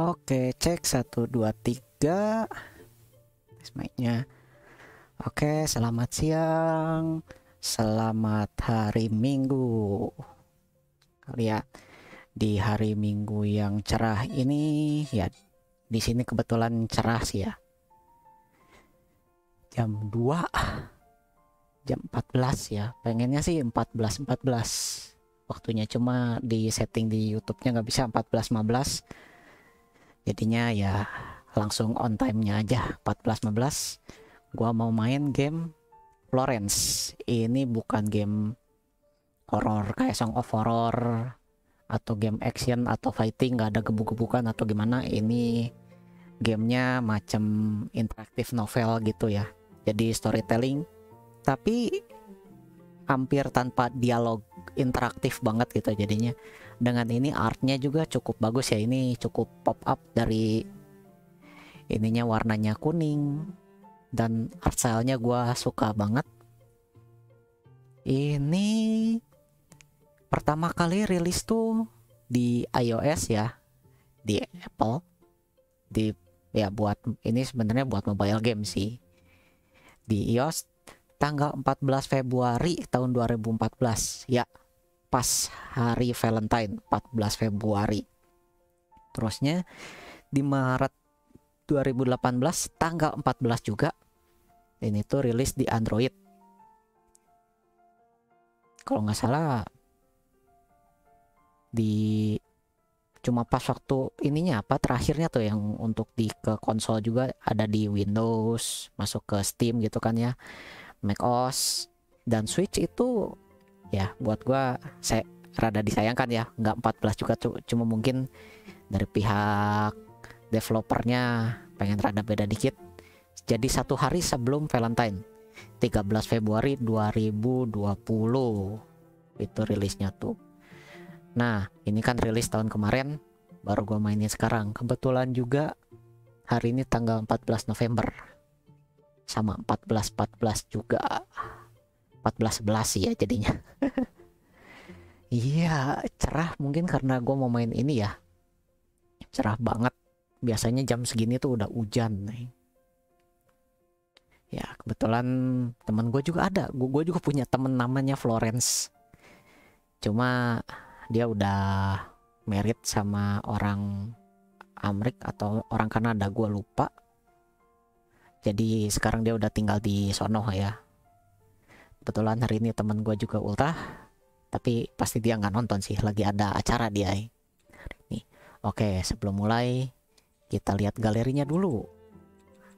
Oke, cek satu dua tiga. Tes mic-nya. Oke, selamat siang. Selamat hari Minggu. Lihat di hari Minggu yang cerah ini ya di sini kebetulan cerah sih ya. Jam 2 jam 14 ya. Pengennya sih 14 14 waktunya cuma di setting di YouTube-nya nggak bisa 14.15 jadinya ya langsung on time-nya aja 14.15 gua mau main game Florence. Ini bukan game horror kayak Song of Horror atau game action atau fighting nggak ada gebuk-gebukan atau gimana. Ini gamenya macam interaktif novel gitu ya. Jadi storytelling. Tapi hampir tanpa dialog interaktif banget gitu jadinya dengan ini artnya juga cukup bagus ya. Ini cukup pop up dari ininya warnanya kuning dan art stylenya gua suka banget. Ini pertama kali rilis tuh di iOS ya di Apple. Di ya buat ini sebenarnya buat mobile game sih. Di iOS tanggal 14 Februari tahun 2014 ya pas hari Valentine 14 Februari. Terusnya di Maret 2018 tanggal 14 juga ini tuh rilis di Android. Kalau nggak salah di cuma pas waktu ininya apa terakhirnya tuh yang untuk di ke konsol juga ada di Windows masuk ke Steam gitu kan ya macOS dan Switch itu ya buat gua saya rada disayangkan ya. Nggak 14 juga cuma mungkin dari pihak developernya pengen rada beda dikit. Jadi satu hari sebelum Valentine 13 Februari 2020 itu rilisnya tuh. Nah ini kan rilis tahun kemarin baru gua mainin sekarang. Kebetulan juga hari ini tanggal 14 November sama 14 14 juga 14 11 sih ya jadinya. Iya cerah mungkin karena gue mau main ini ya. Cerah banget. Biasanya jam segini tuh udah hujan nih. Ya kebetulan teman gue juga ada. Gue juga punya temen namanya Florence. Cuma dia udah merit sama orang Amrik atau orang Kanada gue lupa. Jadi sekarang dia udah tinggal di sono ya kebetulan hari ini teman gue juga ultah tapi pasti dia nggak nonton sih lagi ada acara dia. Nih oke sebelum mulai kita lihat galerinya dulu.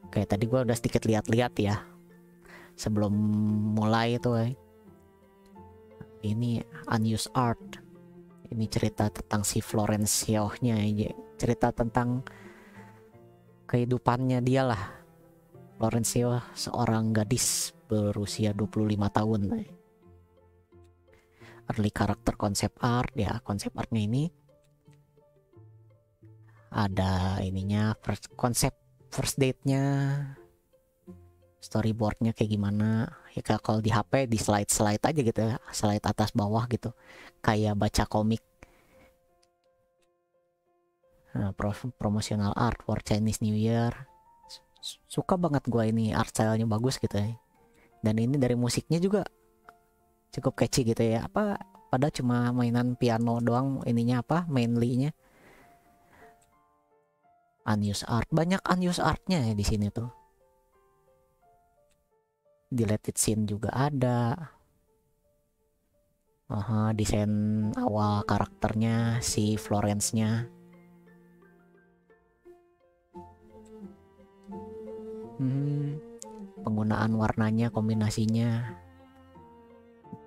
Oke tadi gue udah sedikit lihat-lihat ya. Sebelum mulai itu eh. ini unused art. Ini cerita tentang si Florencio nya cerita tentang kehidupannya dia lah. Florencio seorang gadis berusia 25 tahun. Early karakter konsep art ya, konsep artnya ini. Ada ininya first konsep first date-nya storyboardnya kayak gimana. Ya kalau di HP di slide slide aja gitu ya slide atas bawah gitu. Kayak baca komik. Nah, promotional art for Chinese New Year. Suka banget gue ini art stylenya bagus gitu ya dan ini dari musiknya juga cukup catchy gitu ya. Apa pada cuma mainan piano doang ininya apa mainly-nya. Unused art banyak unused artnya ya di sini tuh. Deleted scene juga ada. Aha, desain awal karakternya si Florence-nya. Hmm, penggunaan warnanya kombinasinya.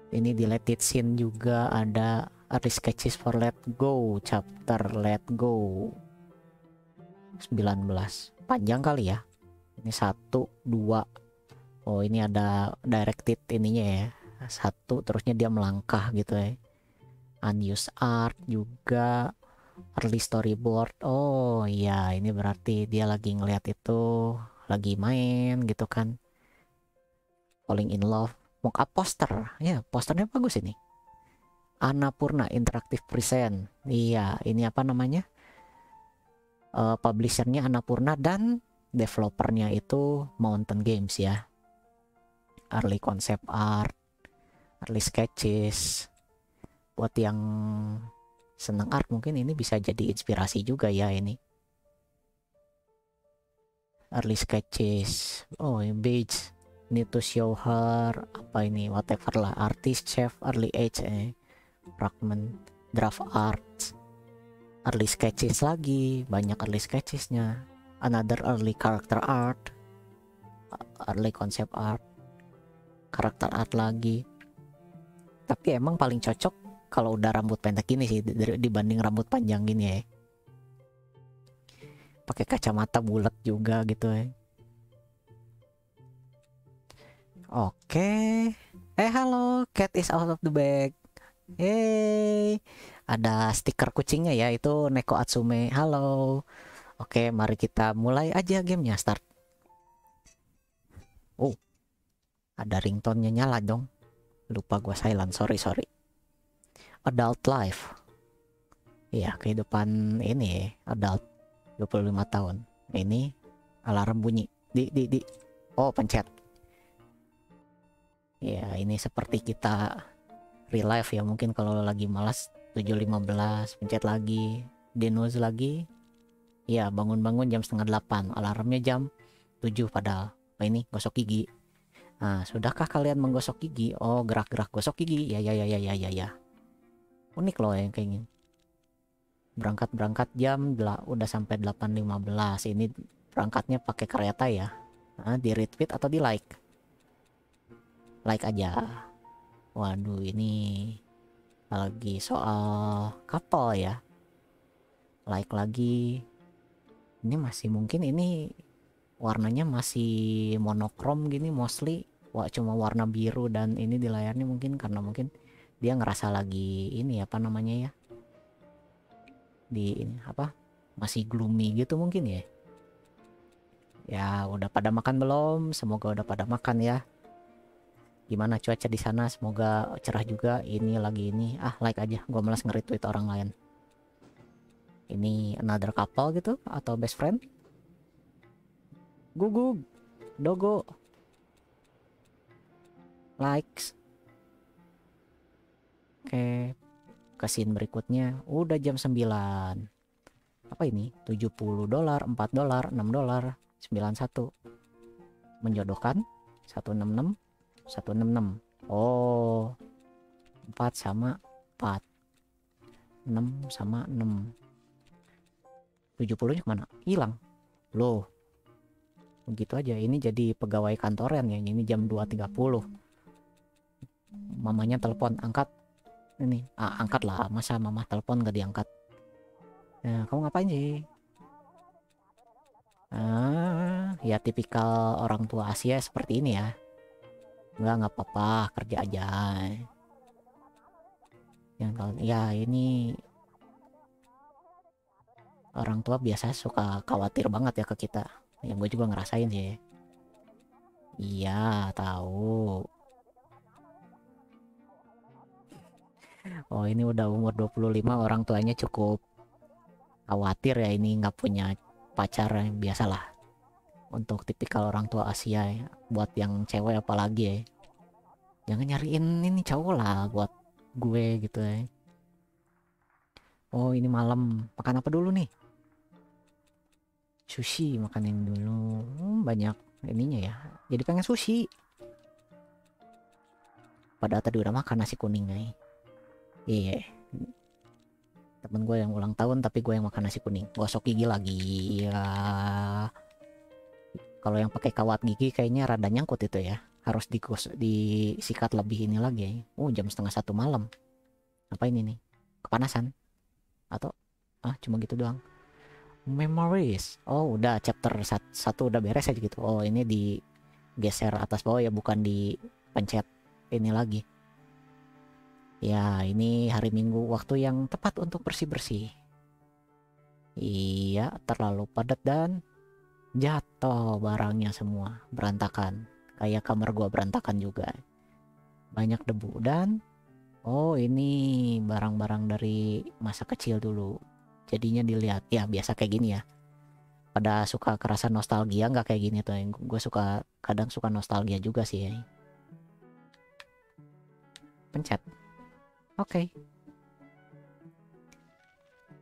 Ini di Let It Scene juga ada Early Sketches for Let Go chapter Let Go. 19 panjang kali ya. Ini satu dua. Oh ini ada directed ininya ya. Satu terusnya dia melangkah gitu ya. Unused art juga. Early storyboard. Oh iya. Ini berarti dia lagi ngeliat itu lagi main gitu kan falling in love mock up poster. Ya posternya bagus ini. Anapurna Interactive Present. Iya ini apa namanya? Uh, publishernya Annapurna dan developernya itu Mountain Games ya. Early concept art early sketches. Buat yang senang art mungkin ini bisa jadi inspirasi juga ya ini. Early sketches. Oh beige need to show her apa ini whatever lah artist chef early age eh fragment draft art early sketches lagi banyak early sketchesnya another early character art early concept art karakter art lagi. Tapi emang paling cocok kalau udah rambut pendek gini sih dibanding rambut panjang gini ya pakai kacamata bulat juga gitu ya oke. Eh halo. Cat is out of the bag. Hey ada stiker kucingnya ya. Itu Neko Atsume. Halo. Oke mari kita mulai aja gamenya. Start. Oh. Ada ringtone-nya nyala dong. Lupa gua silent. Sorry sorry. Adult life. Ya kehidupan ini. Adult 25 tahun. Ini alarm bunyi. Di di di. Oh pencet ya ini seperti kita real life ya. Mungkin kalau lagi malas 7.15 pencet lagi denus lagi. Ya bangun-bangun jam setengah 8 alarmnya jam 7 padahal. Apa ini gosok gigi. Nah sudahkah kalian menggosok gigi? Oh gerak-gerak gosok gigi. Ya ya ya ya ya ya ya. Unik loh yang kayak gini. Berangkat berangkat jam udah sampai 8.15 ini berangkatnya pakai kereta ya? Nah, di retweet atau di like like aja. Waduh ini lagi soal couple ya. Like lagi ini masih mungkin ini warnanya masih monokrom gini mostly. Wah cuma warna biru dan ini di layarnya mungkin karena mungkin dia ngerasa lagi ini apa namanya ya? Di ini apa? Masih gloomy gitu mungkin ya. Ya udah pada makan belum? Semoga udah pada makan ya gimana cuaca di sana? Semoga cerah juga. Ini lagi ini. Ah like aja. Gue malas nge-retweet orang lain. Ini another couple gitu atau best friend? Gugug dogo likes. Oke, ke scene berikutnya. Udah jam 9. Apa ini? 70 dolar, 4 dolar, 6 dolar, 91. Menjodohkan 166 166. Oh. 4 sama 4. 6 sama 6. 70 nya ke mana? Hilang. Loh. Begitu aja. Ini jadi pegawai kantoran ya. Ini jam 2.30. Mamanya telepon angkat ini ah, angkat lah masa mama telepon gak diangkat ya kamu ngapain sih ah ya tipikal orang tua Asia seperti ini ya nggak nggak apa-apa kerja aja. Yang ya ini orang tua biasa suka khawatir banget ya ke kita. Yang gue juga ngerasain sih. Iya tahu. Oh ini udah umur 25 orang tuanya cukup khawatir ya ini nggak punya pacar yang biasalah untuk tipikal orang tua Asia ya. buat yang cewek apalagi ya. Jangan nyariin ini cowok lah buat gue gitu ya. Oh ini malam. Makan apa dulu nih? Sushi makan yang dulu. Hmm, banyak ininya ya. Jadi pengen sushi. Pada tadi udah makan nasi kuning nih iya. Yeah. temen gue yang ulang tahun tapi gue yang makan nasi kuning. Gosok gigi lagi. Ya kalau yang pakai kawat gigi kayaknya rada nyangkut itu ya. Harus digos disikat lebih ini lagi. Ya. oh jam setengah satu malam. Apa ini? Nih kepanasan? Atau ah cuma gitu doang? Memories. Oh udah chapter satu udah beres aja gitu. Oh ini digeser atas bawah ya bukan di pencet ini lagi. Ya, ini hari Minggu waktu yang tepat untuk bersih-bersih. Iya, terlalu padat dan jatuh barangnya semua, berantakan. Kayak kamar gua berantakan juga. Banyak debu dan oh ini barang-barang dari masa kecil dulu. Jadinya dilihat ya biasa kayak gini ya. pada suka kerasa nostalgia nggak kayak gini tuh gue suka kadang suka nostalgia juga sih ya. pencet oke okay.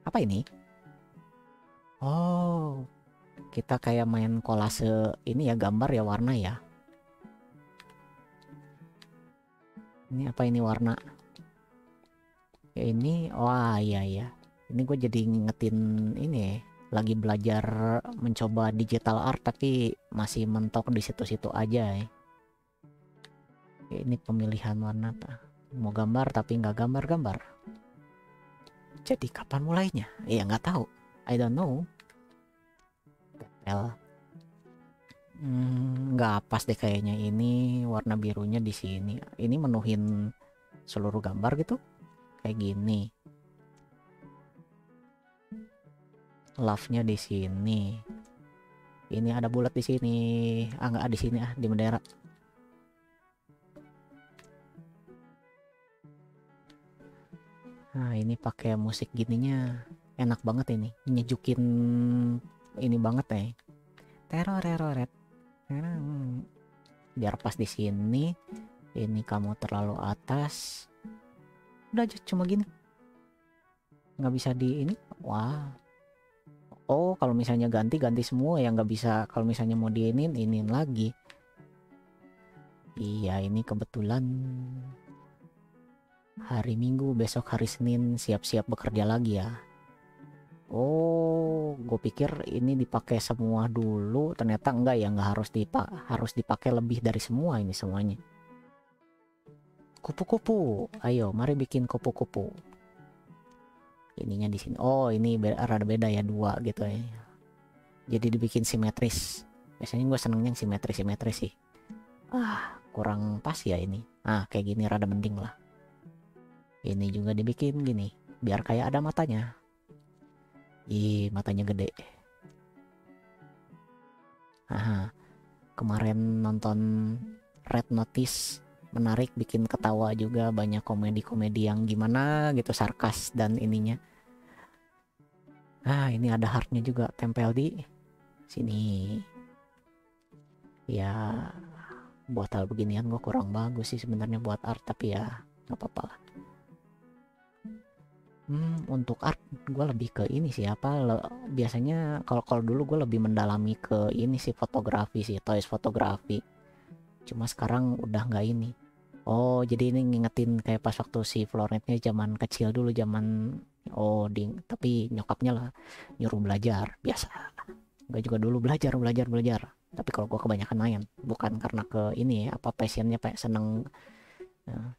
apa ini oh kita kayak main kolase ini ya gambar ya warna ya ini apa ini warna ya ini wah iya iya ini gue jadi ngingetin ini ya lagi belajar mencoba digital art tapi masih mentok di situ-situ aja ya. Ini pemilihan warna mau gambar tapi nggak gambar-gambar. Jadi kapan mulainya? Ya nggak tahu. I don't know. Well, hmm, nggak pas deh kayaknya ini warna birunya di sini. Ini menuhin seluruh gambar gitu. Kayak gini. love-nya di sini. Ini ada bulat di sini. Ah nggak di sini ah di bendera. Nah, ini pakai musik gininya enak banget ini. Nyejukin ini banget ya. Teror teror Biar pas di sini. Ini kamu terlalu atas. Udah aja cuma gini. Nggak bisa di ini. Wah, oh kalau misalnya ganti ganti semua yang nggak bisa kalau misalnya mau diinin inin lagi iya ini kebetulan hari minggu besok hari senin siap-siap bekerja lagi ya oh gue pikir ini dipakai semua dulu. Ternyata enggak ya nggak harus dipak harus dipakai lebih dari semua ini semuanya. Kupu-kupu. Ayo mari bikin kupu-kupu. Ininya di sini. Oh ini be rada beda ya dua gitu ya. Jadi dibikin simetris. Biasanya gue senengnya yang simetris simetris sih. Ah kurang pas ya ini. Ah kayak gini rada mending lah. Ini juga dibikin gini biar kayak ada matanya Ih, matanya gede. Aha. Kemarin nonton Red Notice menarik bikin ketawa juga banyak komedi-komedi yang gimana gitu sarkas dan ininya ah ini ada heartnya juga tempel di sini ya buat hal beginian gue kurang bagus sih sebenarnya buat art tapi ya nggak apa-apa lah Hmm, untuk art gue lebih ke ini sih apa le, biasanya kalau kalau dulu gue lebih mendalami ke ini sih fotografi sih toys fotografi cuma sekarang udah nggak ini Oh, jadi ini ngingetin kayak pas waktu si Florentnya zaman kecil dulu zaman oh ding tapi nyokapnya lah nyuruh belajar biasa. Gue juga dulu belajar belajar belajar. Tapi kalau gue kebanyakan main, bukan karena ke ini ya, apa passionnya kayak seneng. Ya.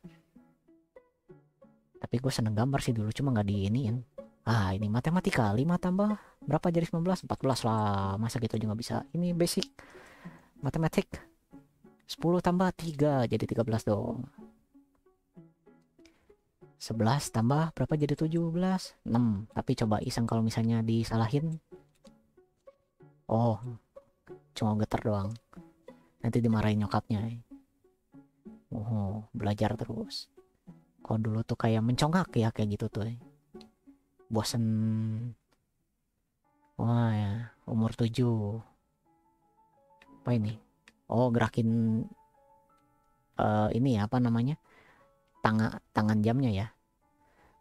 Tapi gue seneng gambar sih dulu, cuma nggak diiniin. Ah, ini matematika 5 tambah berapa jadi 19? 14 lah. Masa gitu juga bisa. Ini basic matematik 10 tambah 3 jadi 13 dong 11 tambah berapa jadi 17 6 tapi coba iseng kalau misalnya disalahin oh cuma geter doang nanti dimarahin nyokapnya oh belajar terus kalau dulu tuh kayak mencongak ya kayak gitu tuh. Bosen. Wah ya umur 7 apa ini? Oh gerakin uh, ini ya apa namanya? Tangan tangan jamnya ya.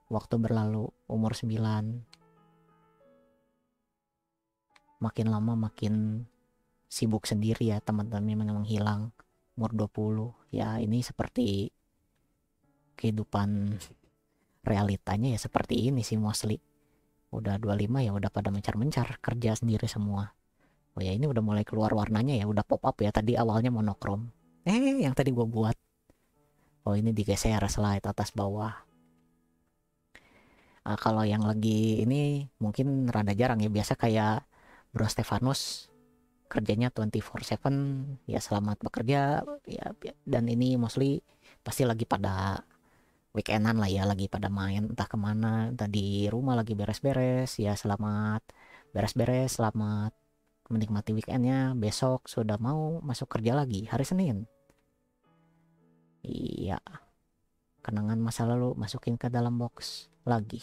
Waktu berlalu umur 9 makin lama makin sibuk sendiri ya teman-teman memang hilang. Umur 20 ya ini seperti kehidupan realitanya ya seperti ini sih mostly. Udah 25 ya udah pada mencar-mencar kerja sendiri semua. Oh ya ini udah mulai keluar warnanya ya udah pop up ya tadi awalnya monokrom. Eh yang tadi gue buat. Oh ini digeser slide atas bawah. Uh, kalau yang lagi ini mungkin rada jarang ya biasa kayak Bro Stefanus kerjanya 24/7 ya selamat bekerja ya dan ini mostly pasti lagi pada weekendan lah ya lagi pada main entah ke mana tadi rumah lagi beres-beres ya selamat beres-beres selamat menikmati weekendnya besok sudah mau masuk kerja lagi hari Senin. Iya kenangan masa lalu masukin ke dalam box lagi.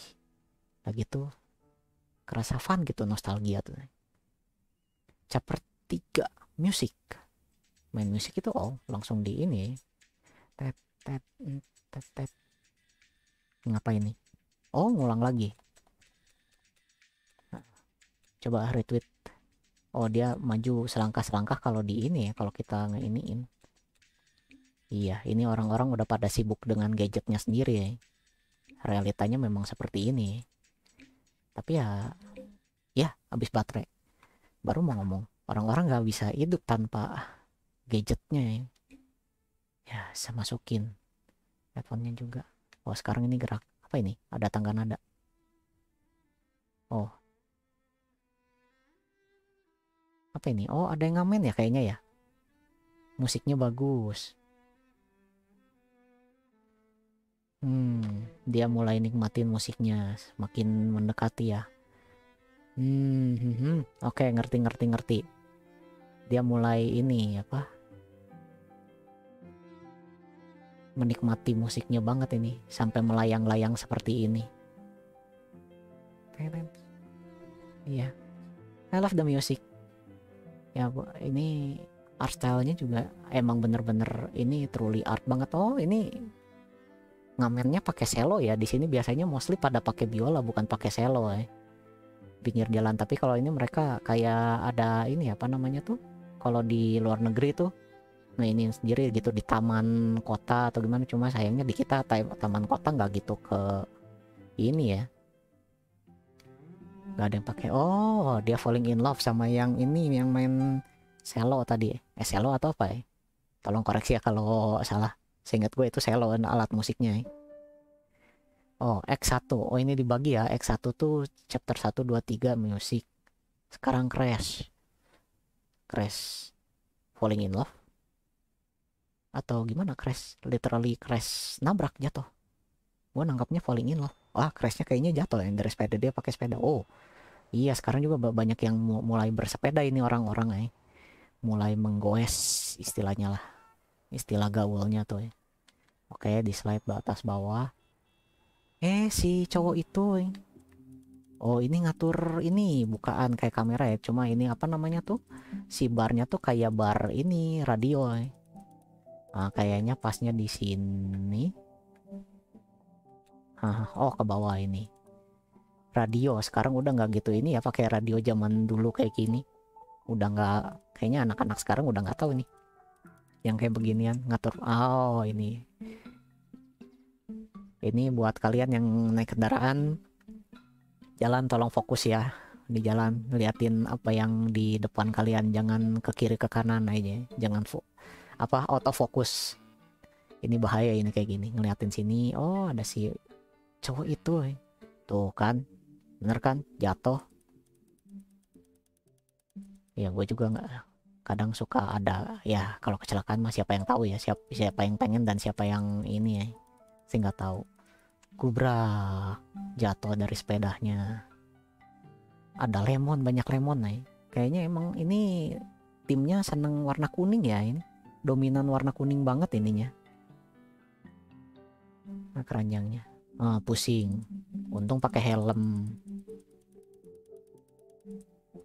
Lagi tuh kerasa fun gitu nostalgia tuh. Chapter 3 musik main musik itu oh langsung di ini. Tet tet tet tet ngapa ini oh ngulang lagi. Coba retweet. Oh dia maju selangkah-selangkah kalau di ini ya kalau kita ngeiniin. Iya ini orang-orang udah pada sibuk dengan gadgetnya sendiri ya. Realitanya memang seperti ini. Tapi ya ya habis baterai. Baru mau ngomong orang-orang nggak bisa hidup tanpa gadgetnya ya. Ya saya masukin headphone-nya juga oh sekarang ini gerak. Apa ini? Ada tangga nada. Oh. Apa ini? Oh ada yang ngamen ya kayaknya ya? Musiknya bagus. Hmm dia mulai nikmatin musiknya. Makin mendekati ya. Hmm, hmm, hmm. oke ngerti ngerti ngerti. Dia mulai ini apa menikmati musiknya banget ini sampai melayang-layang seperti ini. Iya. Yeah. I love the music. Ya ini art stylenya juga emang bener-bener ini truly art banget. Oh ini ngamennya pakai selo ya. Di sini biasanya mostly pada pakai biola bukan pakai selo ya pinggir jalan. Tapi kalau ini mereka kayak ada ini apa namanya tuh? Kalau di luar negeri tuh ini sendiri gitu di taman kota atau gimana. Cuma sayangnya di kita taman kota nggak gitu ke ini ya. Nggak ada yang pakai. Oh dia falling in love sama yang ini yang main selo tadi. Eh selo atau apa ya? Tolong koreksi ya kalau salah. Seingat gue itu selo alat musiknya ya. oh X1 oh ini dibagi ya. X1 tuh chapter 1 2 3 musik sekarang crash. Crash. Falling in love atau gimana crash literally crash nabrak jatuh. Gue nanggapnya falling in love wah crashnya kayaknya jatuh yang dari sepeda dia pakai sepeda. Oh iya sekarang juga banyak yang mulai bersepeda ini orang-orang ya mulai menggoes istilahnya lah. Istilah gaulnya tuh ya oke di slide atas bawah. Eh si cowok itu ya. oh ini ngatur ini bukaan kayak kamera ya. Cuma ini apa namanya tuh? Si barnya tuh kayak bar ini radio ya. Nah, kayaknya pasnya di sini Hah, oh ke bawah ini. Radio sekarang udah nggak gitu ini ya pakai radio zaman dulu kayak gini. Udah nggak kayaknya anak-anak sekarang udah nggak tahu nih. Yang kayak beginian ngatur. Oh ini. Ini buat kalian yang naik kendaraan jalan tolong fokus ya di jalan liatin apa yang di depan kalian jangan ke kiri ke kanan aja jangan apa auto fokus ini bahaya ini kayak gini ngeliatin sini oh ada si cowok itu eh. tuh kan bener kan jatuh. Ya gue juga nggak kadang suka ada ya kalau kecelakaan mah siapa yang tahu ya siapa siapa yang pengen dan siapa yang ini ya sih nggak tahu. Kubra jatuh dari sepedanya. Ada lemon banyak lemon nih kayaknya emang ini timnya seneng warna kuning ya ini dominan warna kuning banget ininya. Nah, keranjangnya. Uh, pusing. Untung pakai helm.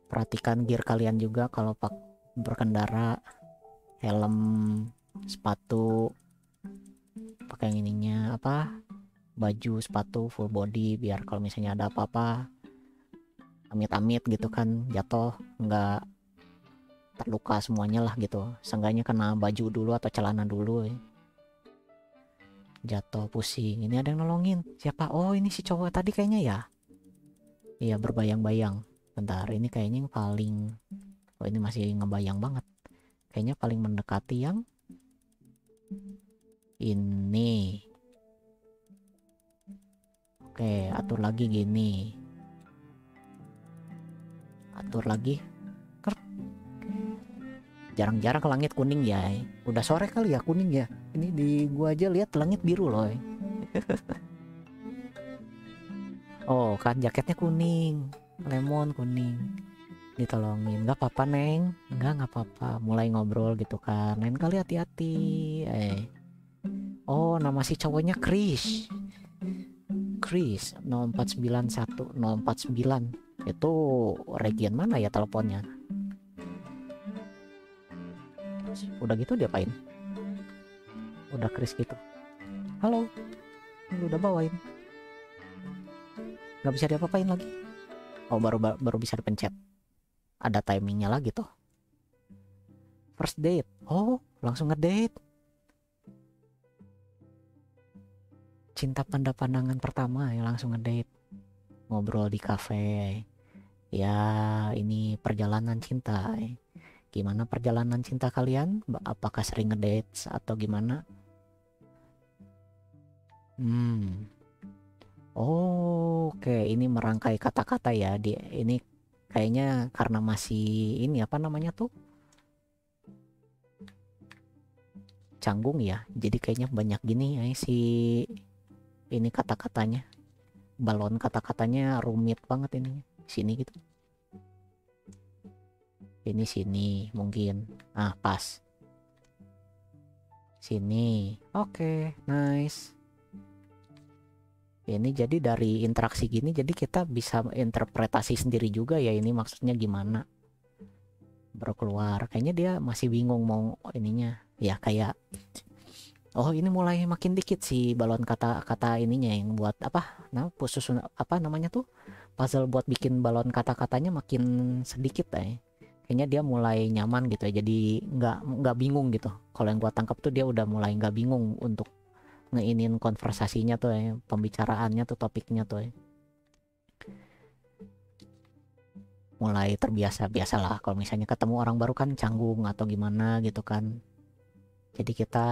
Perhatikan gear kalian juga kalau pak berkendara. Helm sepatu pakai yang ininya apa baju sepatu full body biar kalau misalnya ada apa-apa amit-amit gitu kan jatuh nggak terluka semuanya lah gitu. Seenggaknya kena baju dulu atau celana dulu ya. Jatuh pusing. Ini ada yang nolongin. Siapa? Oh ini si cowok tadi kayaknya ya? Iya berbayang-bayang. Bentar ini kayaknya yang paling oh ini masih ngebayang banget. Kayaknya paling mendekati yang ini. Oke atur lagi gini. Atur lagi jarang-jarang ke langit kuning ya. Udah sore kali ya kuning ya. Ini di gua aja lihat langit biru loh. Oh kan jaketnya kuning. Lemon kuning. Ditolongin. Nggak apa-apa neng. Nggak nggak apa-apa. Mulai ngobrol gitu kan. Lain kali hati-hati. Eh. Oh nama si cowoknya Chris. Chris 0491 049 itu region mana ya teleponnya udah gitu dia diapain udah Chris gitu. Halo. Udah bawain. Nggak bisa diapa-apain lagi. Oh baru baru bisa dipencet. Ada timingnya lagi tuh first date. Oh langsung ngedate. Cinta panda pandangan pertama ya langsung ngedate. Ngobrol di cafe ya ini perjalanan cinta gimana perjalanan cinta kalian? Apakah sering ngedate atau gimana? Hmm. Oh, oke ini merangkai kata-kata ya di ini kayaknya karena masih ini apa namanya tuh? Canggung ya jadi kayaknya banyak gini ya si ini kata-katanya. Balon kata-katanya rumit banget ini sini gitu ini sini mungkin. Ah pas. Sini. Oke okay, nice. Ini jadi dari interaksi gini jadi kita bisa interpretasi sendiri juga ya ini maksudnya gimana. Baru keluar. Kayaknya dia masih bingung mau ininya. Ya kayak oh ini mulai makin dikit sih balon kata-kata ininya yang buat apa? Nah khusus apa namanya tuh? Puzzle buat bikin balon kata-katanya makin sedikit ya kayaknya dia mulai nyaman gitu ya. Jadi nggak nggak bingung gitu. Kalau yang gua tangkap tuh dia udah mulai nggak bingung untuk ngeinin konversasinya tuh ya pembicaraannya tuh topiknya tuh ya. Mulai terbiasa biasalah kalau misalnya ketemu orang baru kan canggung atau gimana gitu kan. Jadi kita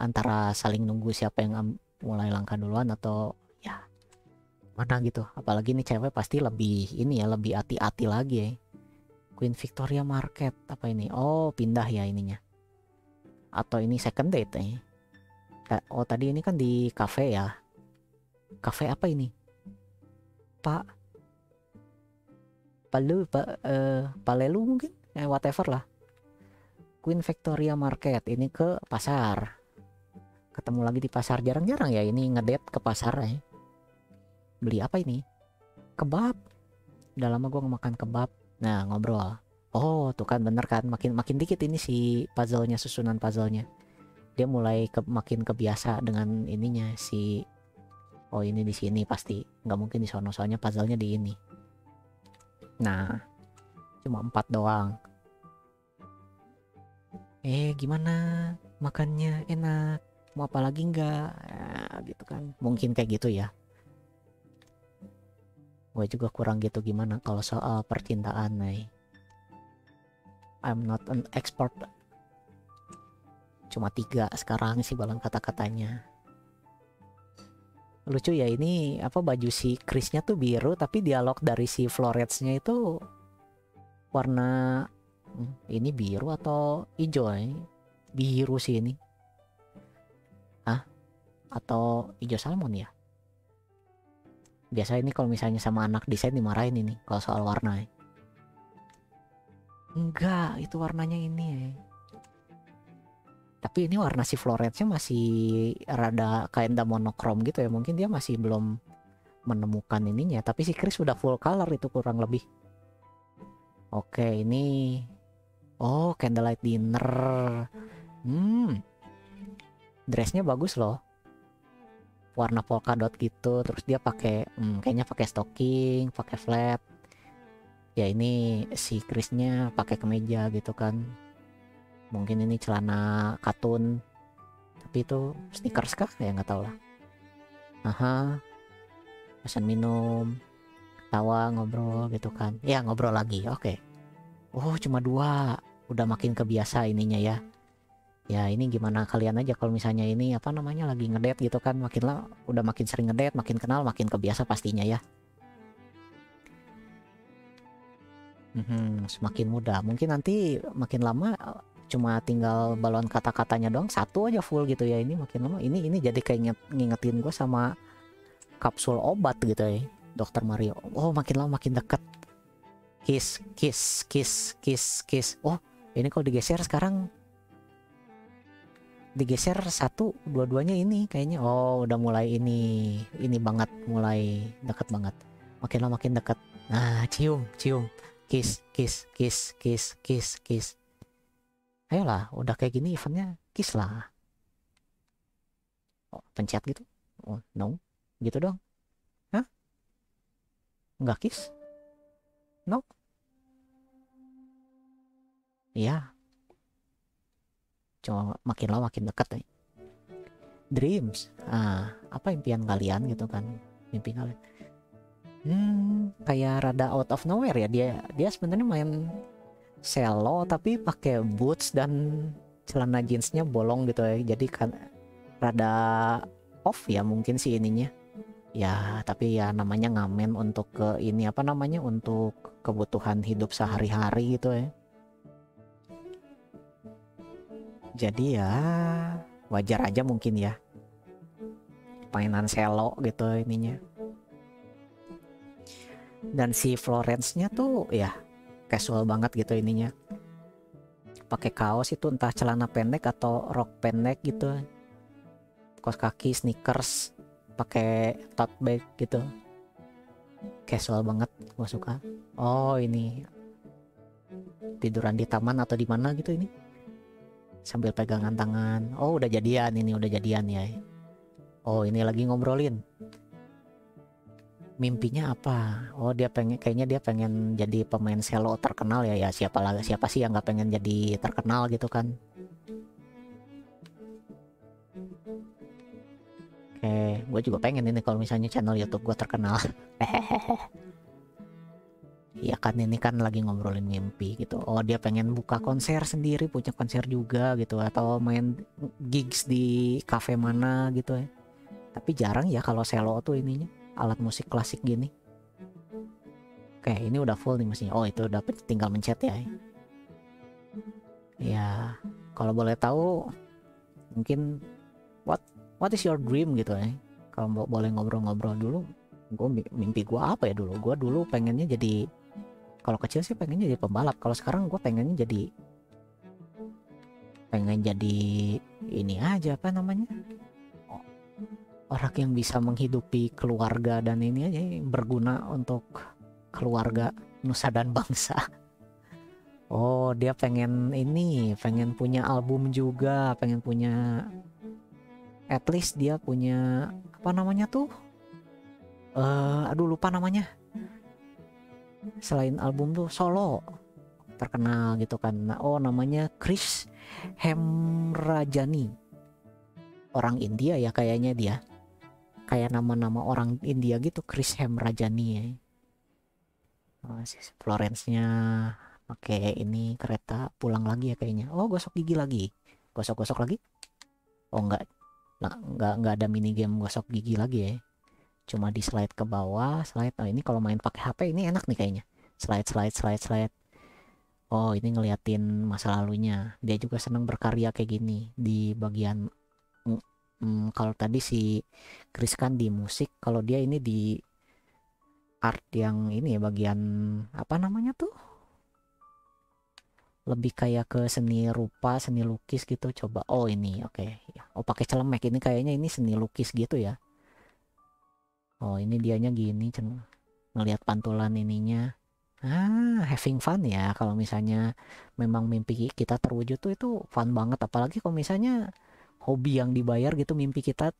antara saling nunggu siapa yang mulai langkah duluan atau ya mana gitu. Apalagi nih cewek pasti lebih ini ya lebih hati-hati lagi ya Queen Victoria Market apa ini? Oh pindah ya ininya. Atau ini second date eh oh tadi ini kan di cafe ya. Cafe apa ini? Pak. Palu pak uh, palelu mungkin? Eh, whatever lah. Queen Victoria Market ini ke pasar. Ketemu lagi di pasar. Jarang-jarang ya ini ngedate ke pasar ya beli apa ini? Kebab. Udah lama gue makan kebab Nah, ngobrol. Oh, tuh kan bener kan makin makin dikit ini si puzzle-nya susunan puzzle-nya. Dia mulai ke, makin kebiasa dengan ininya si Oh, ini di sini pasti nggak mungkin di sono soalnya puzzle-nya di ini. Nah, cuma empat doang. Eh, gimana? Makannya enak. Mau apa lagi nggak? Ya, gitu kan. Mungkin kayak gitu ya gue juga kurang gitu gimana kalau soal percintaan nih I'm not an expert. Cuma tiga sekarang sih balon kata-katanya. Lucu ya ini apa baju si Chrisnya tuh biru tapi dialog dari si Floretsnya itu warna hmm, ini biru atau hijau ya? biru sih ini. Ah atau hijau salmon ya biasa ini kalau misalnya sama anak desain dimarahin ini kalau soal warna ya. enggak itu warnanya ini ya. tapi ini warna si Florence-nya masih rada kayak monokrom gitu ya. Mungkin dia masih belum menemukan ininya. Tapi si Chris sudah full color itu kurang lebih. Oke ini. Oh candlelight dinner. Hmm. Dressnya bagus loh warna polka dot gitu terus dia pakai hmm, kayaknya pakai stocking pakai flat. Ya ini si Chrisnya pakai kemeja gitu kan. Mungkin ini celana katun. Tapi itu sneakers kah? Ya nggak tahu lah. Aha. Pesan minum. Tawa ngobrol gitu kan. Ya ngobrol lagi oke. Okay. oh cuma dua. Udah makin kebiasa ininya ya ya ini gimana kalian aja kalau misalnya ini apa namanya lagi ngedate gitu kan makin lah udah makin sering ngedate makin kenal makin kebiasa pastinya ya. Hmm, semakin mudah mungkin nanti makin lama cuma tinggal balon kata-katanya doang satu aja full gitu ya. Ini makin lama ini ini jadi kayak ngingetin gue sama kapsul obat gitu ya dokter Mario. Oh makin lama makin deket. Kiss kiss kiss kiss kiss. Oh ini kalau digeser sekarang digeser satu dua-duanya ini kayaknya. Oh udah mulai ini ini banget mulai deket banget. Makin lama makin deket. Nah cium cium. Kiss kiss kiss kiss kiss kiss. Ayolah udah kayak gini eventnya kiss lah. Oh, pencet gitu. Oh no. Gitu dong. Hah? Nggak kiss? No? Iya cuma makin lama makin dekat nih. Dreams. Ah apa impian kalian gitu kan? Mimpi kalian. Hmm kayak rada out of nowhere ya. Dia dia sebenarnya main selo tapi pakai boots dan celana jeansnya bolong gitu ya. Jadi kan rada off ya mungkin sih ininya. Ya tapi ya namanya ngamen untuk ke ini apa namanya untuk kebutuhan hidup sehari-hari gitu ya jadi ya wajar aja mungkin ya. Mainan selo gitu ininya. Dan si Florence-nya tuh ya casual banget gitu ininya. Pakai kaos itu entah celana pendek atau rok pendek gitu. Kaos kaki sneakers pakai tote bag gitu. Casual banget gue suka. Oh ini tiduran di taman atau di mana gitu ini sambil pegangan tangan. Oh udah jadian ini udah jadian ya. Oh ini lagi ngobrolin. Mimpinya apa? Oh dia pengen kayaknya dia pengen jadi pemain selo terkenal ya ya. Siapa lagi siapa sih yang nggak pengen jadi terkenal gitu kan? Oke gue juga pengen ini kalau misalnya channel YouTube gue terkenal ya kan ini kan lagi ngobrolin mimpi gitu. Oh dia pengen buka konser sendiri punya konser juga gitu atau main gigs di cafe mana gitu ya. Tapi jarang ya kalau selo tuh ininya alat musik klasik gini. Oke ini udah full nih mesinnya. Oh itu udah tinggal mencet ya. Ya kalau boleh tahu mungkin what what is your dream gitu ya? Kalau boleh ngobrol-ngobrol dulu gue mimpi gue apa ya dulu? Gue dulu pengennya jadi kalau kecil sih pengennya jadi pembalap. Kalau sekarang gue pengennya jadi pengen jadi ini aja apa namanya? Orang yang bisa menghidupi keluarga dan ini aja berguna untuk keluarga nusa dan bangsa. Oh dia pengen ini pengen punya album juga pengen punya at least dia punya apa namanya tuh? Uh, aduh lupa namanya selain album tuh solo terkenal gitu kan. Oh namanya Chris Hemrajani. Orang India ya kayaknya dia. Kayak nama-nama orang India gitu Chris Hemrajani ya. Oh, Florence-nya pakai ini kereta pulang lagi ya kayaknya. Oh gosok gigi lagi. Gosok-gosok lagi? Oh enggak. Nah, enggak enggak ada mini game gosok gigi lagi ya cuma di slide ke bawah slide oh ini kalau main pakai HP ini enak nih kayaknya. Slide slide slide slide. Oh ini ngeliatin masa lalunya. Dia juga senang berkarya kayak gini. Di bagian hmm, kalau tadi si Chris kan di musik kalau dia ini di art yang ini ya bagian apa namanya tuh? Lebih kayak ke seni rupa seni lukis gitu. Coba oh ini oke. Okay. oh pakai celemek. Ini kayaknya ini seni lukis gitu ya oh ini dianya gini ngelihat pantulan ininya. Ah having fun ya kalau misalnya memang mimpi kita terwujud tuh itu fun banget. Apalagi kalau misalnya hobi yang dibayar gitu mimpi kita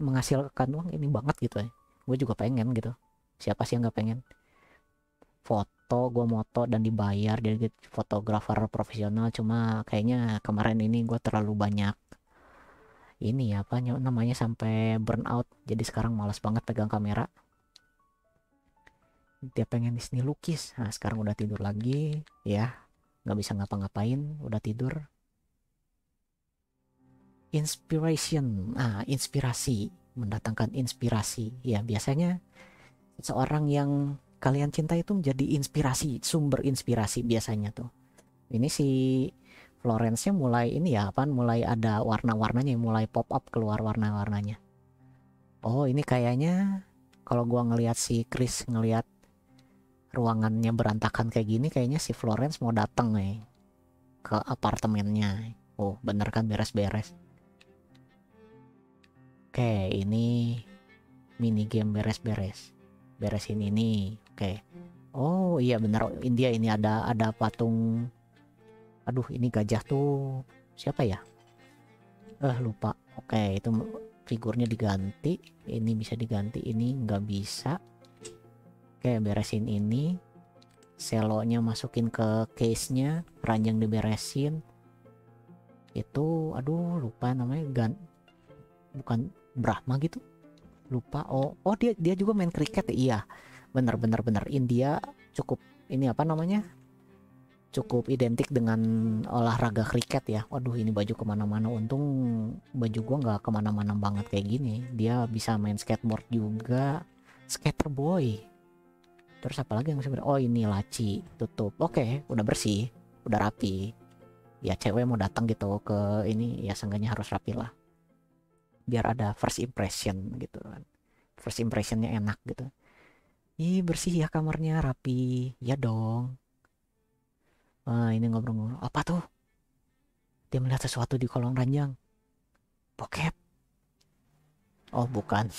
menghasilkan uang ini banget gitu ya. Gue juga pengen gitu. Siapa sih yang nggak pengen? Foto gue moto dan dibayar jadi fotografer profesional. Cuma kayaknya kemarin ini gue terlalu banyak ini ya apa namanya sampai burnout jadi sekarang malas banget pegang kamera. Dia pengen di sini lukis. Nah sekarang udah tidur lagi ya. Nggak bisa ngapa-ngapain udah tidur. Inspiration. Ah inspirasi. Mendatangkan inspirasi. Ya biasanya seorang yang kalian cinta itu menjadi inspirasi sumber inspirasi biasanya tuh. Ini si Florence nya mulai ini ya apa mulai ada warna-warnanya mulai pop up keluar warna-warnanya oh ini kayaknya kalau gua ngelihat si Chris ngelihat ruangannya berantakan kayak gini kayaknya si Florence mau datang nih ke apartemennya oh bener kan beres-beres Oke, ini mini game beres-beres. Beresin ini. Oke. Oh, iya benar India ini ada ada patung aduh ini gajah tuh siapa ya? Eh lupa. Oke itu figurnya diganti. Ini bisa diganti ini nggak bisa. Oke beresin ini. Selonya masukin ke case nya ranjang diberesin. Itu aduh lupa namanya gan bukan Brahma gitu? Lupa oh oh dia dia juga main kriket ya? iya. Bener bener bener. India cukup ini apa namanya cukup identik dengan olahraga kriket ya. Waduh ini baju ke mana-mana. Untung baju gua nggak ke mana-mana banget kayak gini. Dia bisa main skateboard juga. Skater boy. Terus apa lagi yang sebenarnya oh ini laci. Tutup. Oke udah bersih. Udah rapi. Ya cewek mau datang gitu ke ini ya seenggaknya harus rapi lah. Biar ada first impression gitu kan. First impressionnya enak gitu. Ih bersih ya kamarnya. Rapi. Ya dong Wah, ini ngobrol-ngobrol. Apa tuh? Dia melihat sesuatu di kolong ranjang. Bokep. Oh, bukan.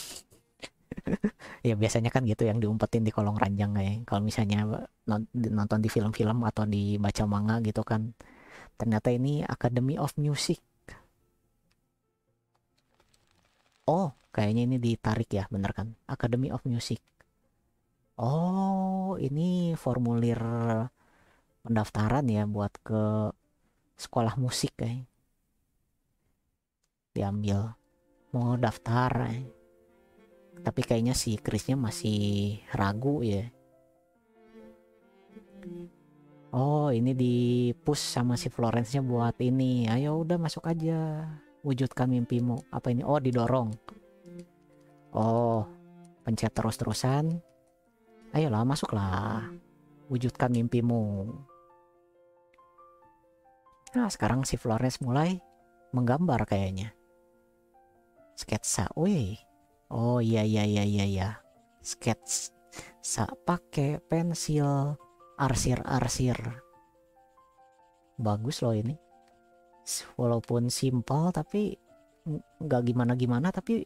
ya biasanya kan gitu yang diumpetin di kolong ranjang ya. Kalau misalnya nonton di film-film atau dibaca manga gitu kan. Ternyata ini Academy of Music. Oh, kayaknya ini ditarik ya, bener kan? Academy of Music. Oh, ini formulir pendaftaran ya buat ke sekolah musik kayak diambil mau daftar. Eh. tapi kayaknya si Chrisnya masih ragu ya. Oh ini di push sama si Florence-nya buat ini. Ayo udah masuk aja. Wujudkan mimpimu. Apa ini? Oh didorong. Oh pencet terus-terusan. Ayolah masuklah. Wujudkan mimpimu Nah, sekarang si Flores mulai menggambar kayaknya. Sketsa. Wih. Oh iya iya iya iya iya. Sketsa pakai pensil arsir-arsir. Bagus loh ini. Walaupun simpel tapi nggak gimana-gimana tapi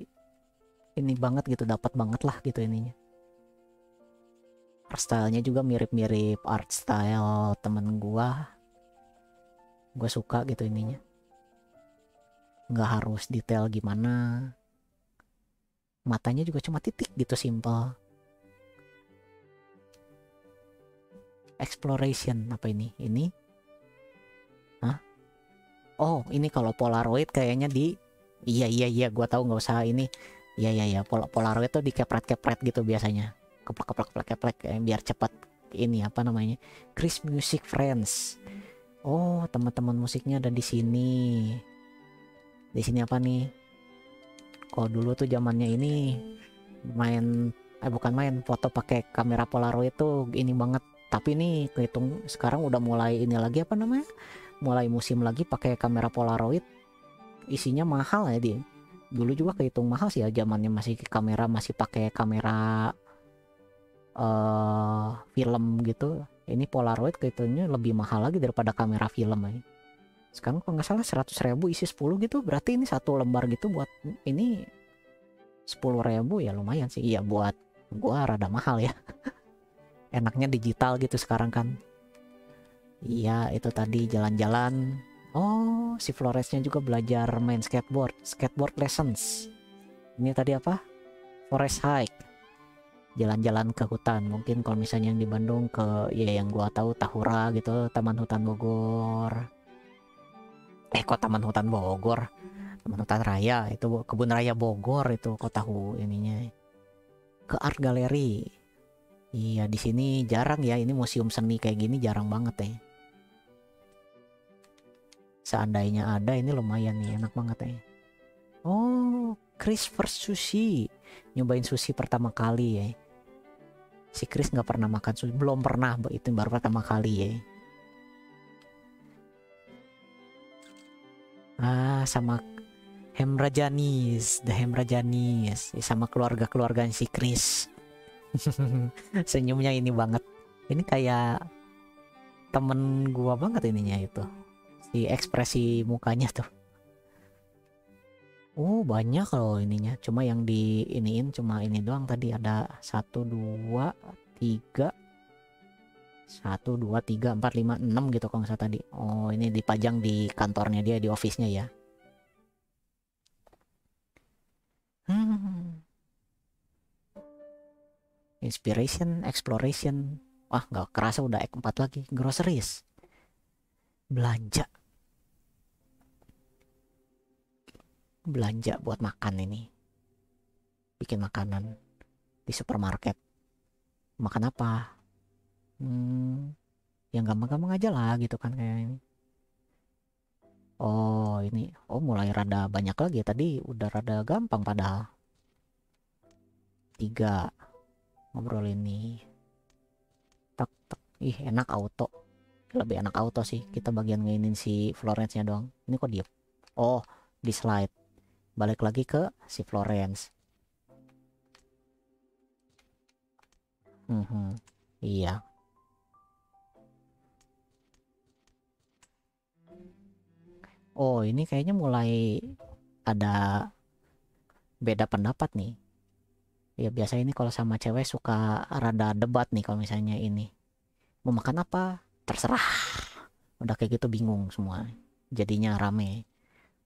ini banget gitu dapat banget lah gitu ininya art stylenya juga mirip-mirip art style temen gua gue suka gitu ininya. Nggak harus detail gimana. Matanya juga cuma titik gitu simple. Exploration apa ini? Ini? Hah? oh ini kalau polaroid kayaknya di iya iya iya gue tahu nggak usah ini. Iya iya iya Pol polaroid tuh di kepret kepret gitu biasanya. Keplak keplak keplak keplak biar cepat ini apa namanya? Chris Music Friends Oh, teman-teman musiknya ada di sini. Di sini apa nih? Kalau dulu tuh zamannya ini main eh bukan main foto pakai kamera Polaroid tuh ini banget. Tapi ini kehitung sekarang udah mulai ini lagi apa namanya? Mulai musim lagi pakai kamera Polaroid. Isinya mahal ya dia. Dulu juga kehitung mahal sih ya zamannya masih kamera masih pakai kamera uh, film gitu ini Polaroid kayaknya lebih mahal lagi daripada kamera film ya. Sekarang kalau nggak salah 100 ribu isi 10 gitu berarti ini satu lembar gitu buat ini 10 ribu ya lumayan sih. Iya buat gua rada mahal ya. Enaknya digital gitu sekarang kan. Iya itu tadi jalan-jalan. Oh si Floresnya juga belajar main skateboard skateboard lessons. Ini tadi apa? Forest hike jalan-jalan ke hutan. Mungkin kalau misalnya yang di Bandung ke ya yang gua tahu Tahura gitu Taman Hutan Bogor. Eh kok Taman Hutan Bogor? Taman Hutan Raya itu kebun raya Bogor itu kok tahu ininya. Ke art gallery iya di sini jarang ya ini museum seni kayak gini jarang banget ya. Seandainya ada ini lumayan nih enak banget ya. Oh Chris first sushi. Nyobain sushi pertama kali ya si Chris nggak pernah makan sushi. Belum pernah itu baru pertama kali ya. Ah sama Hemrajanis the Hemrajanis ya, sama keluarga keluarga si Chris. Senyumnya ini banget. Ini kayak temen gua banget ininya itu. Si ekspresi mukanya tuh Oh banyak loh ininya. Cuma yang di iniin cuma ini doang tadi. Ada satu dua tiga. Satu dua tiga empat lima enam gitu kalau nggak tadi. Oh ini dipajang di kantornya dia di office-nya ya. Hmm. inspiration exploration. Wah nggak kerasa udah Act 4 lagi. Groceries. Belanja belanja buat makan ini. Bikin makanan di supermarket. Makan apa? Hmm, yang gampang-gampang aja lah gitu kan kayak ini. Oh ini oh mulai rada banyak lagi. Tadi udah rada gampang padahal. Tiga. Ngobrol ini. Tak tak ih enak auto. Lebih enak auto sih. Kita bagian ngainin si Florence nya doang. Ini kok diem? Oh di slide balik lagi ke si Florence hmm, iya Oh, ini kayaknya mulai ada beda pendapat nih. Ya biasa ini kalau sama cewek suka rada debat nih kalau misalnya ini. Mau makan apa? Terserah. Udah kayak gitu bingung semua. Jadinya rame.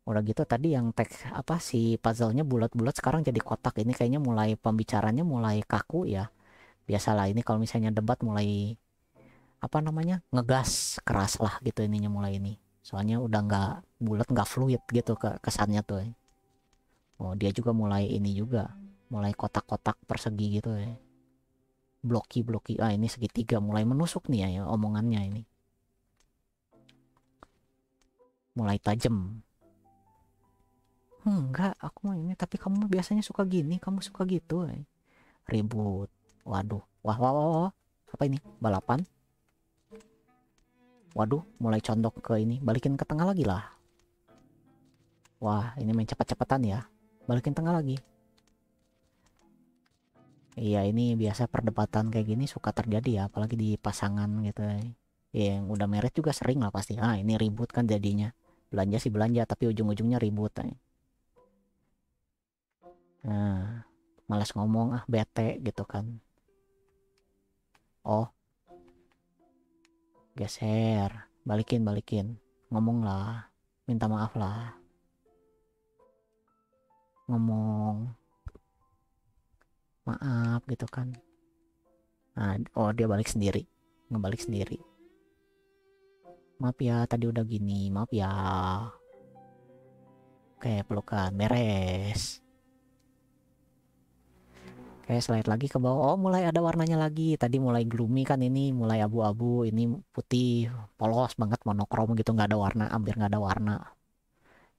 Udah gitu tadi yang teks apa si puzzle-nya bulat-bulat sekarang jadi kotak. Ini kayaknya mulai pembicaranya mulai kaku ya. Biasalah ini kalau misalnya debat mulai apa namanya? ngegas keras lah gitu ininya mulai ini soalnya udah nggak bulat nggak fluid gitu ke kesannya tuh ya. oh dia juga mulai ini juga mulai kotak-kotak persegi gitu ya bloki bloki ah ini segitiga mulai menusuk nih ya, ya omongannya ini mulai tajam enggak aku mah ini tapi kamu biasanya suka gini kamu suka gitu ya. ribut waduh wah wah wah, wah. apa ini balapan Waduh, mulai condok ke ini. Balikin ke tengah lagi lah. Wah, ini main cepat-cepatan ya. Balikin tengah lagi. Iya, ini biasa perdebatan kayak gini suka terjadi ya, apalagi di pasangan gitu. Ya, yang udah merit juga sering lah pasti. Ah, ini ribut kan jadinya. Belanja sih belanja, tapi ujung-ujungnya ribut. Eh. Nah, malas ngomong ah, bete gitu kan. Oh, geser. Balikin balikin. Ngomong lah. Minta maaf lah. Ngomong. Maaf gitu kan. Nah oh dia balik sendiri. Ngebalik sendiri. Maaf ya tadi udah gini. Maaf ya. Kayak pelukan. Beres Oke, slide lagi ke bawah. Oh, mulai ada warnanya lagi. Tadi mulai gloomy kan ini, mulai abu-abu, ini putih, polos banget, monokrom gitu, nggak ada warna, hampir nggak ada warna.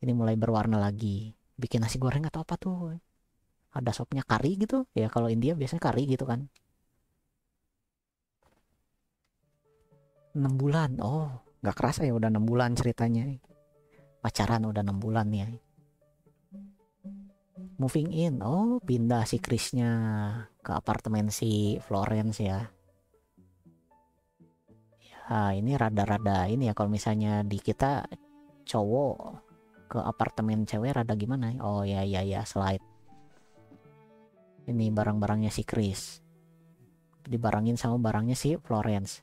Ini mulai berwarna lagi. Bikin nasi goreng atau apa tuh? Ada sopnya kari gitu. Ya kalau India biasanya kari gitu kan. 6 bulan. Oh, nggak kerasa ya udah 6 bulan ceritanya. Pacaran udah 6 bulan ya moving in. Oh pindah si Chrisnya ke apartemen si Florence ya. Ya ini rada-rada ini ya kalau misalnya di kita cowok ke apartemen cewek rada gimana? Oh ya ya ya slide. Ini barang-barangnya si Chris dibarangin sama barangnya si Florence.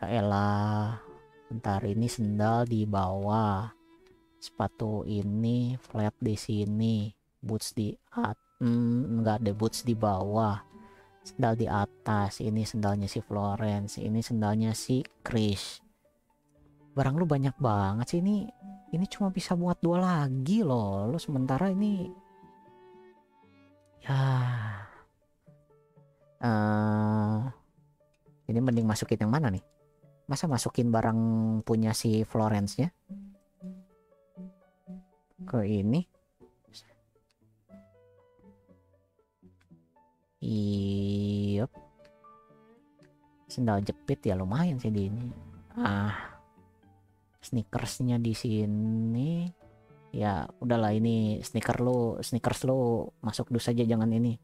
Ya elah bentar ini sendal di bawah sepatu ini flat di sini boots di at hmm, enggak ada boots di bawah sendal di atas ini sendalnya si Florence ini sendalnya si Chris. Barang lu banyak banget sih ini ini cuma bisa buat dua lagi loh lu sementara ini ya uh, ini mending masukin yang mana nih? Masa masukin barang punya si Florence nya ke ini. Iya sendal jepit ya lumayan sih di ini. Ah sneakersnya di sini. Ya udahlah ini sneaker lo sneakers lo masuk dus saja jangan ini.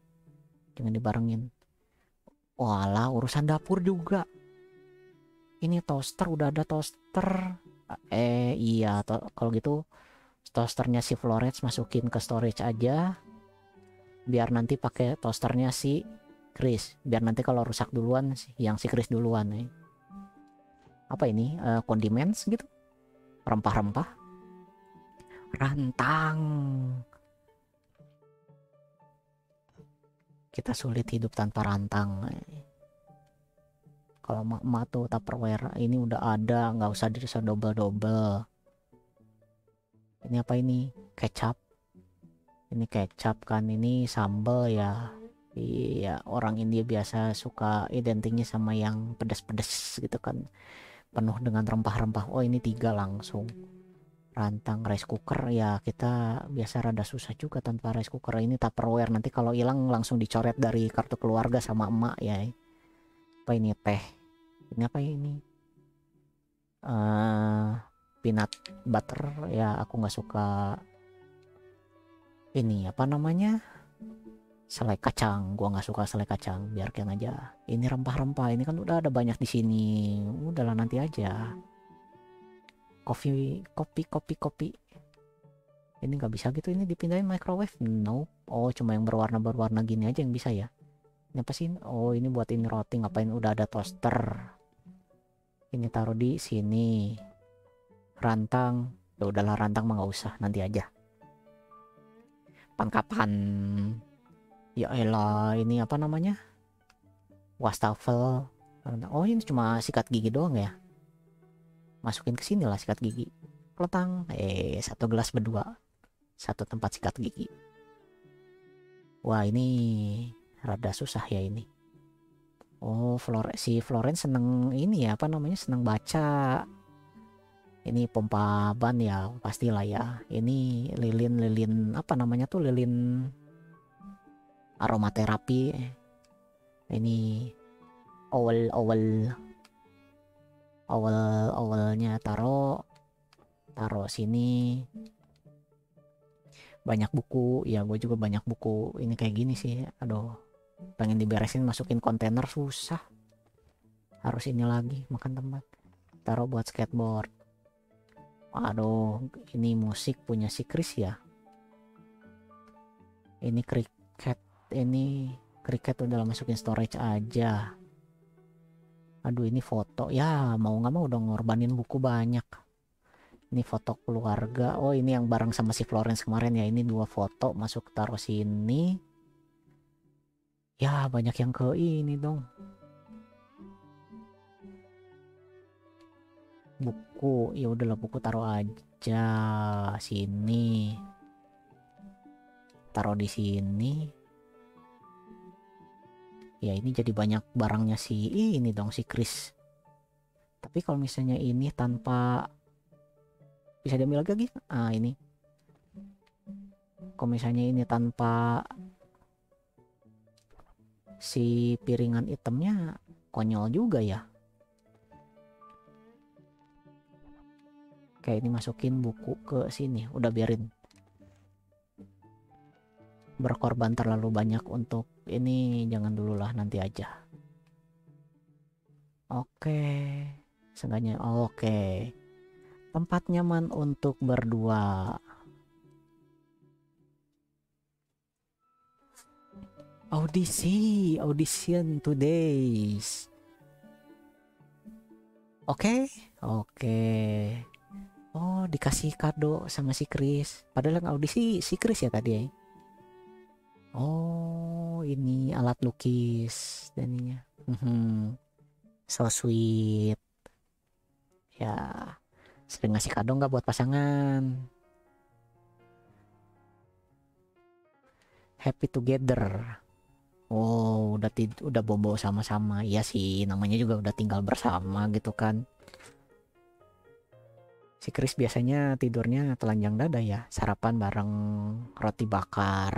Jangan dibarengin. Walah urusan dapur juga. Ini toaster udah ada toaster. Eh iya kalau gitu toasternya si Florence masukin ke storage aja. Biar nanti pakai toasternya si Chris. Biar nanti kalau rusak duluan yang si Chris duluan nih apa ini? Uh, condiments gitu? Rempah-rempah. Rantang. Kita sulit hidup tanpa rantang kalau mak tuh tupperware ini udah ada nggak usah dirasa double double ini apa ini? Kecap. Ini kecap kan ini sambal ya. Iya orang India biasa suka identiknya sama yang pedas-pedas gitu kan. Penuh dengan rempah-rempah. Oh ini tiga langsung. Rantang rice cooker ya kita biasa rada susah juga tanpa rice cooker. Ini tupperware nanti kalau hilang langsung dicoret dari kartu keluarga sama emak ya. Apa ini teh? Ini apa ini? Uh, peanut butter ya aku nggak suka ini apa namanya selai kacang. Gua nggak suka selai kacang biarkan aja. Ini rempah-rempah ini kan udah ada banyak di sini. Udahlah nanti aja. Kopi kopi kopi kopi. Ini nggak bisa gitu ini dipindahin microwave. No oh cuma yang berwarna berwarna gini aja yang bisa ya? Ini apa sih? Oh ini buat ini roti ngapain? Udah ada toaster. Ini taruh di sini rantang. Ya udahlah rantang mah nggak usah nanti aja. Pangkapan ya elah ini apa namanya? Wastafel. Oh ini cuma sikat gigi doang ya? Masukin ke sini lah sikat gigi. Peletang eh satu gelas berdua. Satu tempat sikat gigi. Wah ini rada susah ya ini. Oh Flor si Florence seneng ini ya apa namanya? Seneng baca ini pompa ban ya pastilah ya. Ini lilin lilin apa namanya tuh lilin aromaterapi. Ini awal awal awal awalnya taro taro sini. Banyak buku ya gue juga banyak buku ini kayak gini sih. Aduh pengen diberesin masukin kontainer susah. Harus ini lagi makan tempat. Taruh buat skateboard aduh ini musik punya si Chris ya? Ini cricket ini cricket udah masukin storage aja. Aduh ini foto. Ya mau nggak mau udah ngorbanin buku banyak. Ini foto keluarga. Oh ini yang bareng sama si Florence kemarin ya. Ini dua foto masuk taruh sini. Ya banyak yang ke ini dong buku. Ya udahlah buku taruh aja sini. Taruh di sini. Ya ini jadi banyak barangnya si ini dong si Chris. Tapi kalau misalnya ini tanpa bisa diambil lagi ah ini. Kalau misalnya ini tanpa si piringan itemnya konyol juga ya kayak ini masukin buku ke sini udah biarin berkorban terlalu banyak untuk ini jangan dulu lah nanti aja oke seenggaknya oke tempat nyaman untuk berdua audisi audition today's oke okay? oke okay. Oh dikasih kado sama si Chris padahal yang audisi si Chris ya tadi ya Oh, ini alat lukis daninya. Hmm, so sweet. Ya, sering ngasih kado nggak buat pasangan? Happy together. Oh, udah udah bobo sama-sama. Iya sih, namanya juga udah tinggal bersama gitu kan. Si Chris biasanya tidurnya telanjang dada ya, sarapan bareng roti bakar.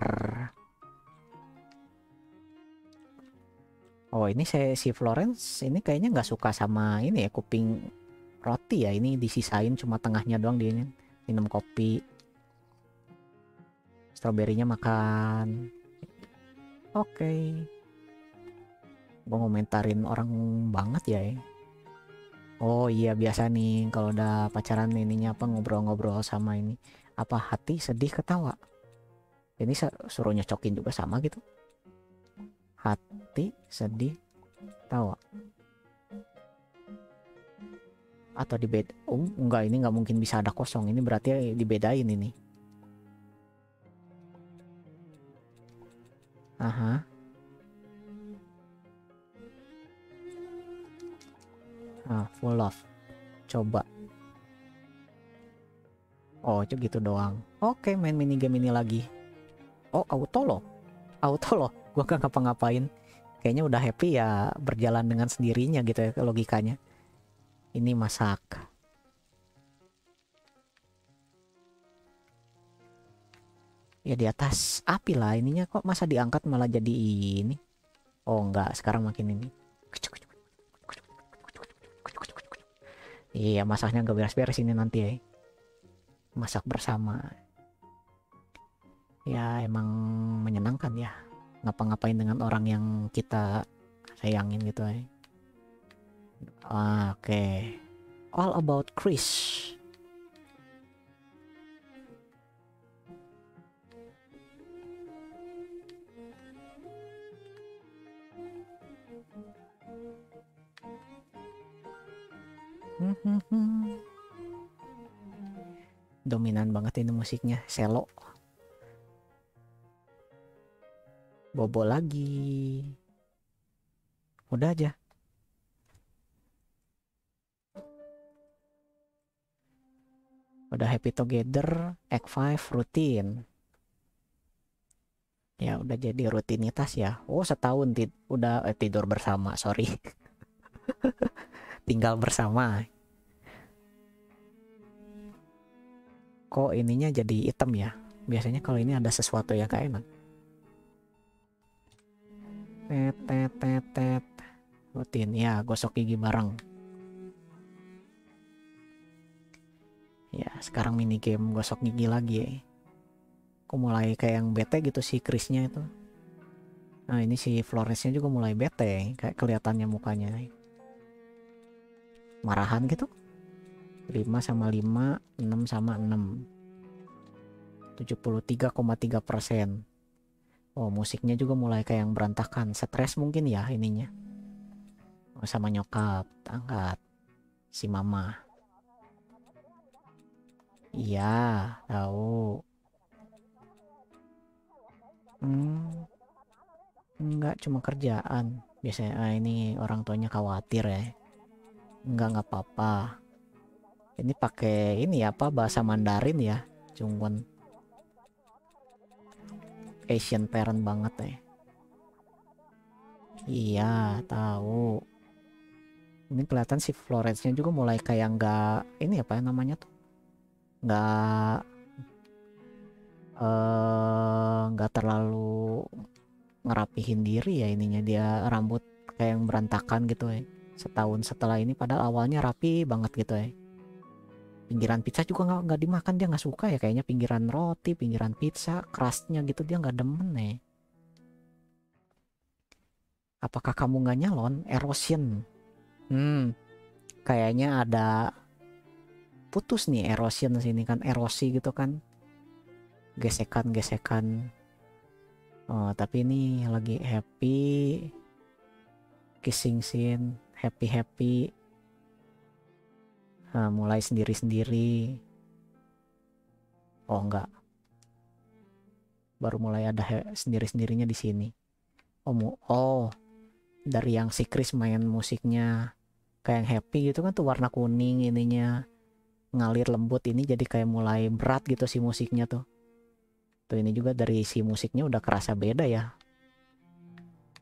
Oh ini saya si Florence ini kayaknya nggak suka sama ini ya kuping roti ya ini disisain cuma tengahnya doang dia minum kopi stroberinya makan oke okay. gue ngomentarin orang banget ya oh iya biasa nih kalau udah pacaran ininya apa ngobrol-ngobrol sama ini. Apa hati sedih ketawa? Ini suruh nyocokin juga sama gitu. Hati sedih tawa atau di bed oh enggak ini nggak mungkin bisa ada kosong. Ini berarti dibedain ini. Aha ah full of coba. Oh itu gitu doang. Oke main mini game ini lagi. Oh auto loh. Auto loh. Gua gak ngapa-ngapain. Kayaknya udah happy ya berjalan dengan sendirinya gitu ya logikanya. Ini masak. Ya di atas api lah ininya. Kok masa diangkat malah jadi ini? Oh enggak sekarang makin ini iya masaknya nggak beres-beres ini nanti ya. Masak bersama. Ya emang menyenangkan ya. Ngapa-ngapain dengan orang yang kita sayangin gitu ya. Oke. Okay. all about Chris dominan banget ini musiknya selo. Bobo lagi. Udah aja. Udah happy together act 5 rutin. Ya udah jadi rutinitas ya. Oh setahun tid udah eh, tidur bersama sorry. Tinggal bersama kok ininya jadi hitam ya. Biasanya kalau ini ada sesuatu yang kayak enak. Tet rutin. Ya gosok gigi bareng ya sekarang mini game gosok gigi lagi ya. Kok mulai kayak yang bete gitu sih Chrisnya itu. Nah ini si Floresnya juga mulai bete kayak kelihatannya mukanya. Marahan gitu 5 sama 5 6 sama 6 73,3 persen. Oh musiknya juga mulai kayak yang berantakan. Stres mungkin ya ininya. Oh, sama nyokap angkat. Si mama. Iya tahu. Hmm enggak cuma kerjaan. Biasanya ah, ini orang tuanya khawatir ya. Enggak nggak apa-apa ini pakai ini apa bahasa Mandarin ya cuman Asian parent banget ya. Iya tahu. Ini kelihatan si Florence-nya juga mulai kayak nggak ini apa namanya tuh? Nggak eh, nggak terlalu ngerapihin diri ya ininya. Dia rambut kayak yang berantakan gitu ya setahun setelah ini. Padahal awalnya rapi banget gitu ya pinggiran pizza juga nggak nggak dimakan dia nggak suka ya kayaknya. Pinggiran roti pinggiran pizza kerasnya gitu dia nggak demen nih apakah kamu nggak nyalon? Erosion. Hmm kayaknya ada putus nih erosion sini kan erosi gitu kan. Gesekan gesekan oh tapi ini lagi happy. Kissing scene happy happy nah, mulai sendiri-sendiri. Oh enggak. Baru mulai ada sendiri-sendirinya di sini. Oh oh dari yang si Chris main musiknya kayak yang happy gitu kan tuh warna kuning ininya ngalir lembut ini jadi kayak mulai berat gitu si musiknya tuh. Tuh ini juga dari si musiknya udah kerasa beda ya.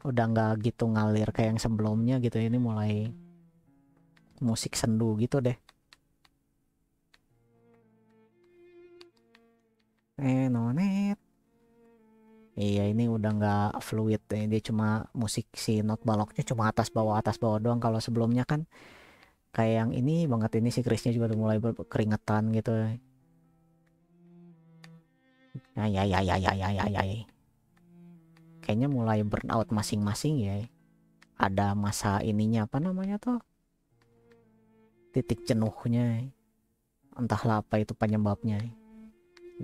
Udah nggak gitu ngalir kayak yang sebelumnya gitu ini mulai musik sendu gitu deh eh nonet iya ini udah nggak fluid ya. ini dia cuma musik si not baloknya cuma atas bawah atas bawah doang. Kalau sebelumnya kan kayak yang ini banget. Ini si Chrisnya juga udah mulai keringetan gitu. Ya ya ya ya ya ya ya, ya. kayaknya mulai burnout masing-masing ya. Ada masa ininya apa namanya tuh? Titik jenuhnya. Entahlah apa itu penyebabnya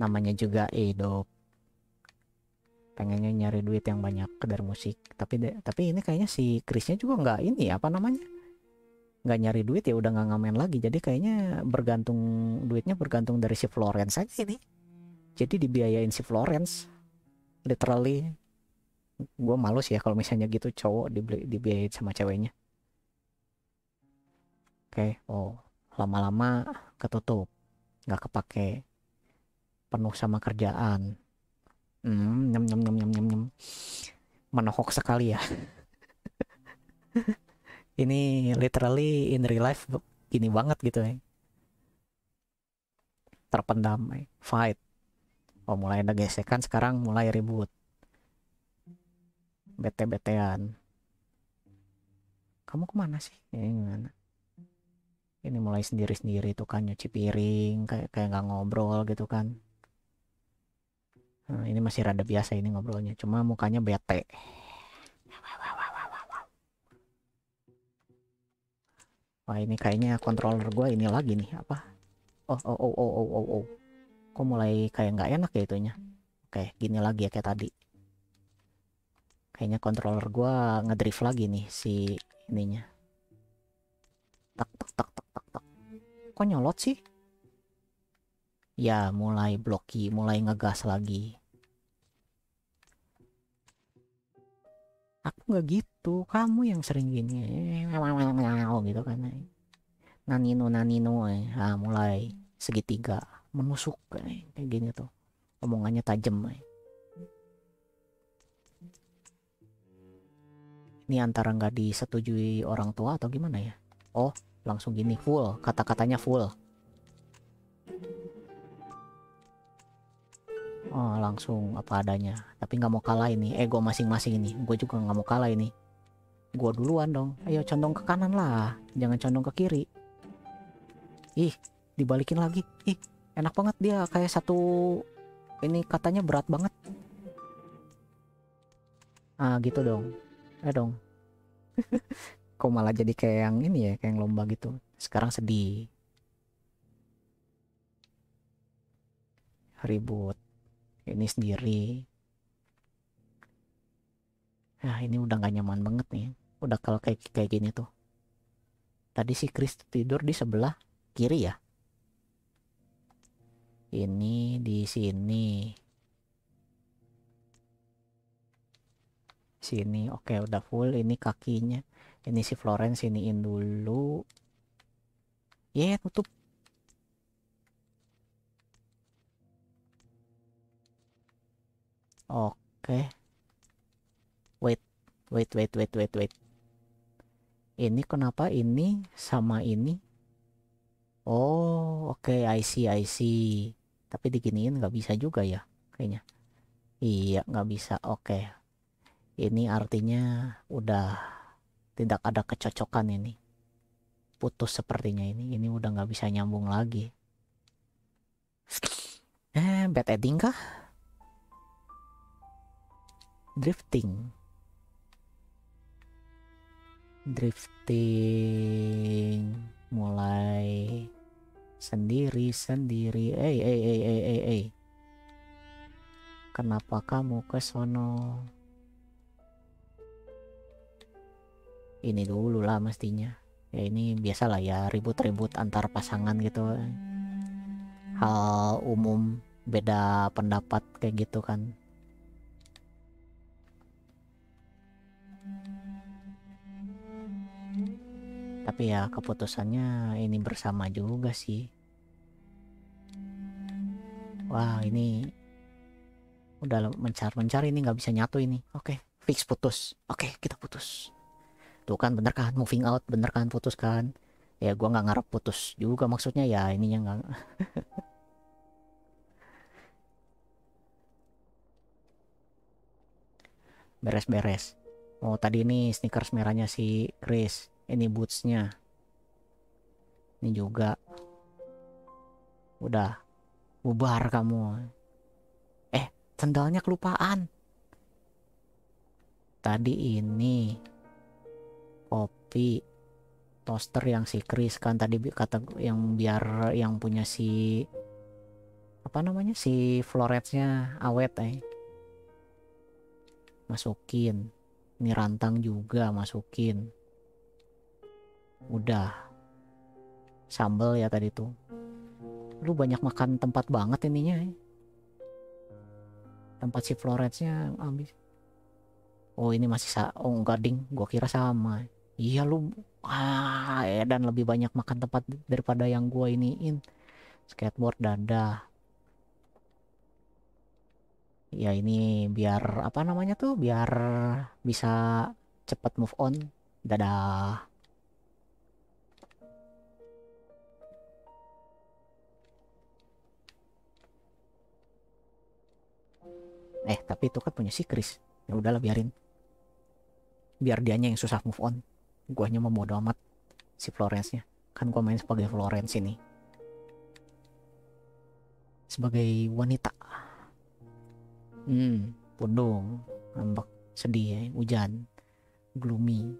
namanya juga hidup pengennya nyari duit yang banyak dari musik. Tapi tapi ini kayaknya si Chrisnya juga nggak ini apa namanya? Nggak nyari duit ya udah nggak ngamen lagi. Jadi kayaknya bergantung duitnya bergantung dari si Florence aja ini. Jadi dibiayain si Florence. Literally gue malu sih ya kalau misalnya gitu cowok dibeli dibiayain sama ceweknya. Oke okay. oh lama-lama ketutup. Nggak kepake penuh sama kerjaan Hmm, nyam nyam nyam nyam nyam nyam. Menohok sekali ya. Ini literally in real life gini banget gitu ya. Terpendam, ya. fight. Oh mulai ada gesekan sekarang mulai ribut. Bete-betean. Kamu ke mana sih? Ini gimana? Ini mulai sendiri-sendiri tuh kan nyuci piring kayak kayak nggak ngobrol gitu kan Nah, ini masih rada biasa ini ngobrolnya, cuma mukanya bete. Wah ini kayaknya controller gue ini lagi nih apa? Oh oh oh oh oh oh oh. Kok mulai kayak nggak enak ya itunya? Oke, gini lagi ya kayak tadi. Kayaknya controller gue ngedrift lagi nih si ininya. Tak tak tak tak tak tak. Kok nyolot sih? Ya mulai bloki, mulai ngegas lagi. Aku nggak gitu. Kamu yang sering gini. Gitu kan. Nanino nanino eh. ah, mulai segitiga menusuk eh. kayak gini tuh. Omongannya tajam eh. ini antara nggak disetujui orang tua atau gimana ya? Oh langsung gini full. Kata-katanya full oh, langsung apa adanya. Tapi nggak mau kalah ini. Ego masing-masing ini. Gue juga nggak mau kalah ini. Gue duluan dong. Ayo condong ke kanan lah. Jangan condong ke kiri. Ih dibalikin lagi. Ih enak banget dia. Kayak satu ini katanya berat banget. Ah gitu dong. Eh dong. Kok malah jadi kayak yang ini ya kayak yang lomba gitu. Sekarang sedih. Ribut ini sendiri. Nah ini udah gak nyaman banget nih. Udah kalau kayak kayak gini tuh. Tadi si Chris tidur di sebelah kiri ya? Ini di sini. Sini oke udah full. Ini kakinya. Ini si Florence iniin dulu. Ya yeah, tutup Oke. Wait, wait, wait, wait, wait, wait. Ini kenapa ini sama ini? Oh, oke, okay, I see, I see. Tapi diginiin nggak bisa juga ya, kayaknya. Iya, nggak bisa. Oke. Okay. Ini artinya udah tidak ada kecocokan ini. Putus sepertinya ini. Ini udah nggak bisa nyambung lagi. Eh, bad ending kah? Drifting. Drifting. Mulai sendiri sendiri. Eh eh eh eh eh eh kenapa kamu ke sono? Ini dulu lah mestinya. Ya ini biasalah ya ribut-ribut antar pasangan gitu. Hal umum beda pendapat kayak gitu kan tapi ya keputusannya ini bersama juga sih. Wah ini udah mencar-mencar ini nggak bisa nyatu ini. Oke fix putus. Oke kita putus. Tuh kan bener kan? Moving out bener kan? Putus kan? Ya gua nggak ngarep putus juga maksudnya. Ya ininya nggak beres-beres. Oh tadi ini sneakers merahnya si Chris ini bootsnya. Ini juga. Udah bubar kamu. Eh sendalnya kelupaan. Tadi ini kopi toaster yang si Chris kan tadi kata yang biar yang punya si apa namanya si floretnya awet eh. Masukin. Ini rantang juga masukin udah. Sambal ya tadi tuh. Lu banyak makan tempat banget ininya ya. tempat si Florence-nya habis. Oh ini masih sa oh enggak ding. Gua kira sama. Iya lu ah ya dan lebih banyak makan tempat daripada yang gua iniin. Skateboard dadah. Ya ini biar apa namanya tuh? Biar bisa cepat move on. Dadah eh tapi itu kan punya si Chris. Ya udahlah biarin. Biar dianya yang susah move on. Guanya mau bodo amat si Florence nya kan gua main sebagai Florence ini. Sebagai wanita. Hmm pundung ngambek sedih ya hujan. Gloomy.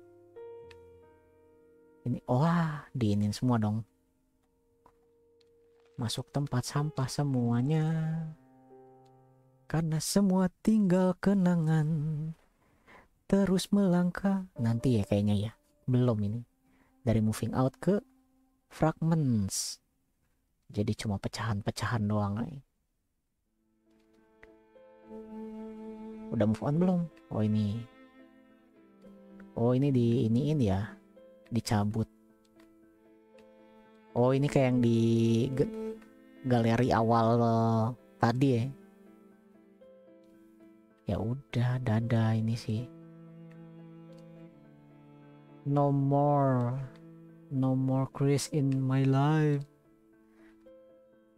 Ini wah diinin semua dong. Masuk tempat sampah semuanya karena semua tinggal kenangan. Terus melangkah. Nanti ya kayaknya ya. Belum ini. Dari moving out ke fragments. Jadi cuma pecahan-pecahan doang nih. udah move on belum? Oh ini. Oh ini di iniin ya. Dicabut. Oh ini kayak yang di galeri awal uh, tadi ya ya udah dada ini sih. No more no more Chris in my life.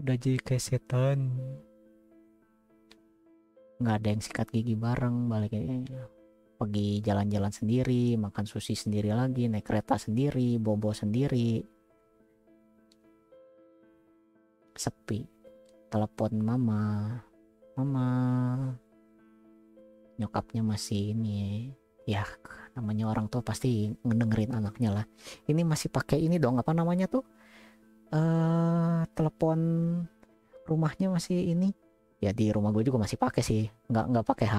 Udah jadi kayak setan. Nggak ada yang sikat gigi bareng balik pergi jalan-jalan sendiri makan sushi sendiri lagi naik kereta sendiri bobo sendiri. Sepi. Telepon mama. Mama nyokapnya masih ini ya namanya orang tua pasti ngedengerin anaknya lah. Ini masih pakai ini dong apa namanya tuh? Eh telepon rumahnya masih ini. Ya di rumah gue juga masih pakai sih. Nggak nggak pakai H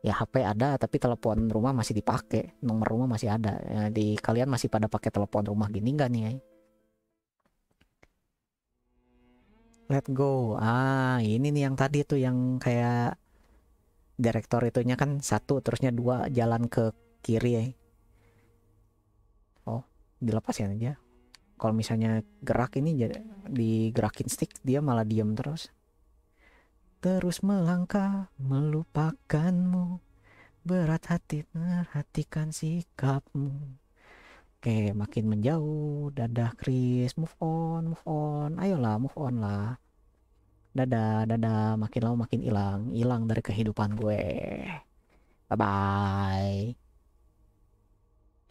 ya HP ada tapi telepon rumah masih dipakai. Nomor rumah masih ada. Ya, di kalian masih pada pakai telepon rumah gini nggak nih ya? let go. Ah ini nih yang tadi tuh yang kayak direktor itunya kan satu terusnya dua jalan ke kiri. Ya oh dilepasin aja. Kalau misalnya gerak ini digerakin stick dia malah diem terus. Terus melangkah melupakanmu. Berat hati perhatikan sikapmu. Oke makin menjauh dadah Chris. Move on move on. Ayolah move on lah dadah dadah makin lama makin hilang. Hilang dari kehidupan gue. Bye bye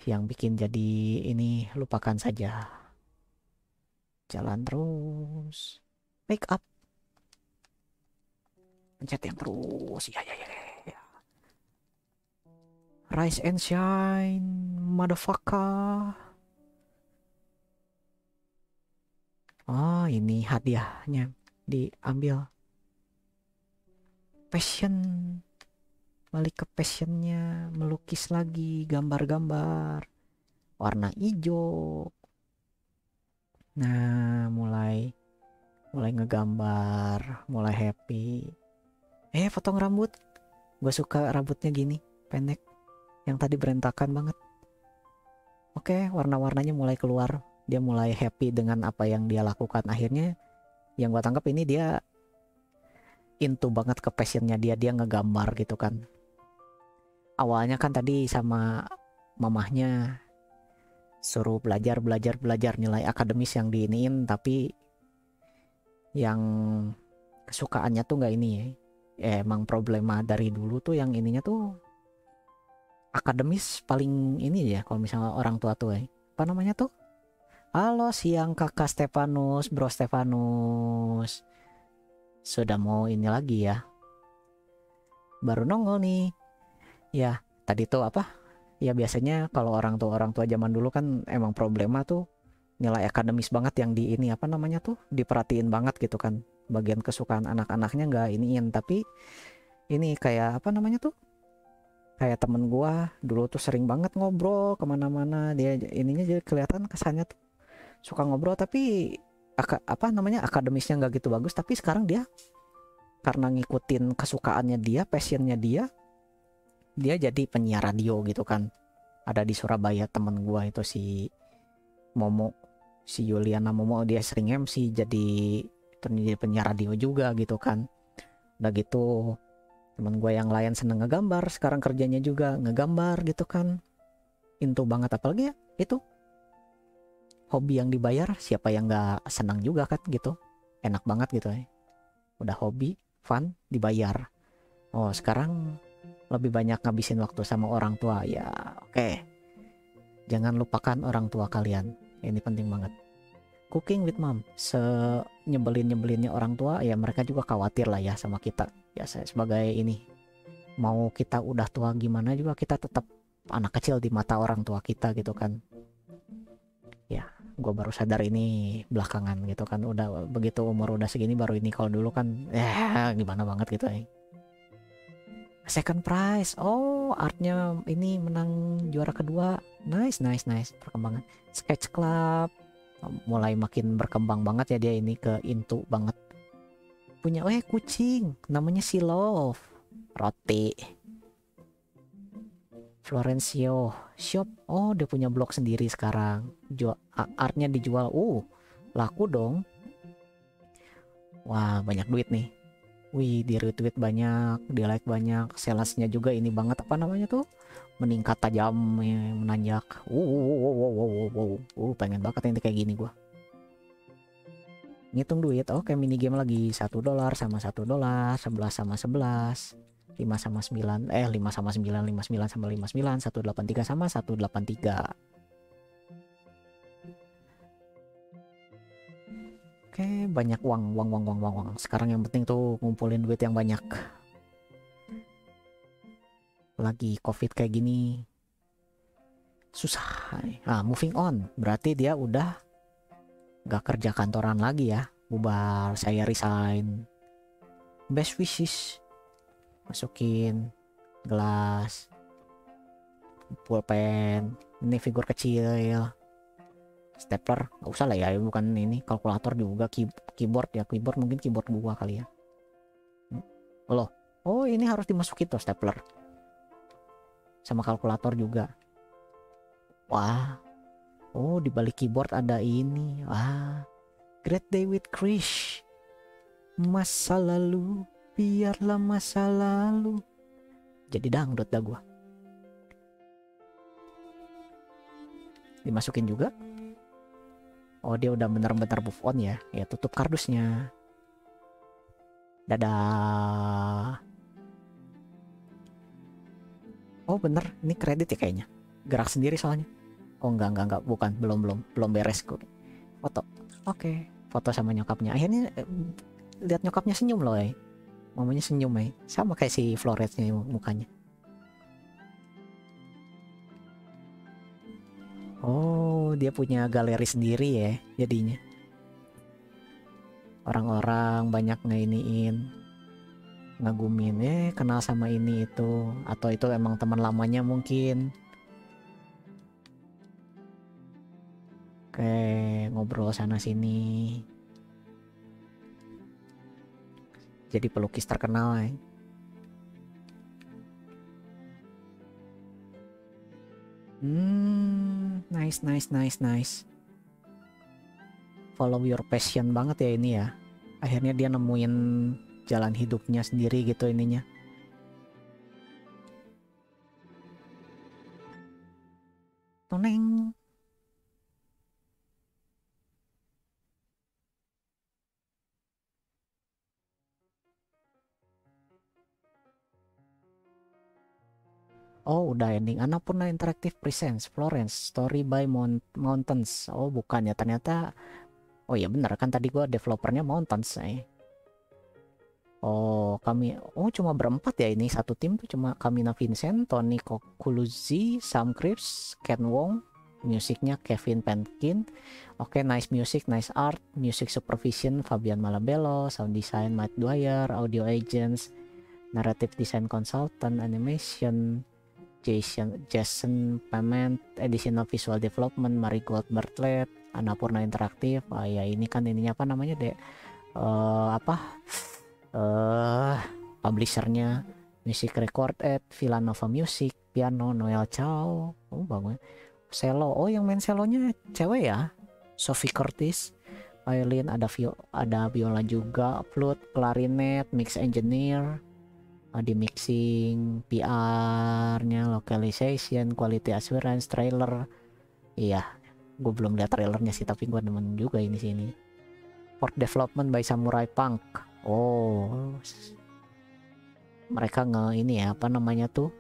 yang bikin jadi ini lupakan saja. Jalan terus. Make up. Pencet yang terus. Ya ya ya, ya. rise and shine motherfucker. Oh ini hadiahnya diambil. Passion. Balik ke passionnya melukis lagi gambar-gambar. Warna hijau. Nah mulai mulai ngegambar mulai happy. Eh potong rambut. Gue suka rambutnya gini pendek. Yang tadi berantakan banget. Oke warna-warnanya mulai keluar. Dia mulai happy dengan apa yang dia lakukan. Akhirnya yang gue tangkap ini dia into banget ke passionnya dia dia ngegambar gitu kan. Awalnya kan tadi sama mamahnya suruh belajar belajar belajar nilai akademis yang diiniin tapi yang kesukaannya tuh nggak ini ya. Ya emang problema dari dulu tuh yang ininya tuh akademis paling ini ya kalau misalnya orang tua tuh ya. Apa namanya tuh halo siang kakak Stefanus bro Stefanus. Sudah mau ini lagi ya? Baru nongol nih. Ya tadi tuh apa? Ya biasanya kalau orang tua orang tua zaman dulu kan emang problema tuh nilai akademis banget yang di ini apa namanya tuh? Diperhatiin banget gitu kan. Bagian kesukaan anak-anaknya nggak iniin. Tapi ini kayak apa namanya tuh? Kayak temen gua dulu tuh sering banget ngobrol ke mana-mana. Dia ininya jadi kelihatan kesannya tuh suka ngobrol tapi apa namanya akademisnya nggak gitu bagus. Tapi sekarang dia karena ngikutin kesukaannya dia passionnya dia dia jadi penyiar radio gitu kan. Ada di Surabaya temen gua itu si Momo si Yuliana Momo dia sering MC jadi ternyata penyiar radio juga gitu kan. Udah gitu teman gue yang lain seneng ngegambar sekarang kerjanya juga ngegambar gitu kan. Itu banget apalagi ya itu hobi yang dibayar siapa yang nggak senang juga kan gitu. Enak banget gitu ya udah hobi fun dibayar. Oh sekarang lebih banyak ngabisin waktu sama orang tua. Ya oke. Okay. jangan lupakan orang tua kalian. Ini penting banget. Cooking with mom. Se nyebelin nyebelinnya orang tua ya mereka juga khawatir lah ya sama kita. Ya saya sebagai ini mau kita udah tua gimana juga kita tetap anak kecil di mata orang tua kita gitu kan gue baru sadar ini belakangan gitu kan. Udah begitu umur udah segini baru ini. Kalau dulu kan ya gimana banget gitu ya second prize. Oh artnya ini menang juara kedua. Nice nice nice. Perkembangan. Sketch club. Mulai makin berkembang banget ya dia ini ke intu banget. Punya eh kucing. Namanya si love. Roti Florencio Shop. Oh, dia punya blog sendiri sekarang. Jual artnya dijual. Uh, laku dong. Wah, banyak duit nih. Wih, di retweet banyak, di like banyak, salesnya juga ini banget apa namanya tuh? Meningkat tajam, ya, menanjak. Uh, wow, wow, wow, wow, wow, Uh, pengen banget yang kayak gini gua. Ngitung duit, oke minigame lagi satu dolar sama satu dolar, sebelas sama sebelas. 5 sama 9 eh 5 sama 9 59 sama 59 183 sama 183 Oke, banyak uang, uang, uang, uang, uang, uang. Sekarang yang penting tuh ngumpulin duit yang banyak. Lagi covid kayak gini, susah. Nah, moving on, berarti dia udah gak kerja kantoran lagi ya. Bubar, saya resign. Best wishes, masukin gelas, pulpen, ini figur kecil, stapler nggak usah lah ya bukan ini kalkulator juga key keyboard ya keyboard mungkin keyboard gua kali ya. Hmm. loh oh ini harus dimasukin tuh stapler sama kalkulator juga. Wah oh di balik keyboard ada ini. Wah great day with Krish masa lalu biarlah masa lalu. Jadi dangdut dah gua. Dimasukin juga. Oh dia udah benar-benar move on ya. Ya tutup kardusnya. Dadah. Oh bener. Ini kredit ya kayaknya. Gerak sendiri soalnya. Oh enggak enggak enggak. Bukan. Belum belum. Belum beres kok. Foto. Oke. Okay. foto sama nyokapnya. Akhirnya eh, lihat nyokapnya senyum loh ya mamanya senyum ya sama kayak si Floresnya mukanya Oh, dia punya galeri sendiri ya jadinya. Orang-orang banyak ngeiniin ngagumin eh kenal sama ini itu atau itu emang teman lamanya mungkin. Oke, ngobrol sana sini. Jadi pelukis terkenal ya. Hmm, nice, nice, nice, nice. Follow your passion banget ya ini ya. Akhirnya dia nemuin jalan hidupnya sendiri gitu ininya. Toneng. Oh, udah ending. Annapurna Interactive Presents Florence Story by Mount Mountains. Oh, bukan ya. Ternyata Oh iya bener kan tadi gua developernya Mountains eh. Oh, kami oh cuma berempat ya ini satu tim tuh cuma Kamina Vincent, Tony Kokuluzi, Sam Crips, Ken Wong, musiknya Kevin Penkin. Oke, okay, nice music, nice art, music supervision Fabian Malabello, sound design Matt Dwyer, audio agents, narrative design consultant, animation, Jason Jason Payment Additional Visual Development Marigold Bartlett Anapurna Interaktif ah ya ini kan ininya apa namanya deh uh, apa? Uh, publishernya Music Record at Villanova Music piano Noel Chow oh bangun. Cello. Oh yang main cellonya cewek ya? Sophie Curtis violin ada vio ada biola juga flute clarinet mix engineer di mixing PR-nya localization quality assurance trailer. Iya gue belum lihat trailernya sih tapi gue demen juga ini sini port development by Samurai Punk. Oh mereka nge ini ya apa namanya tuh?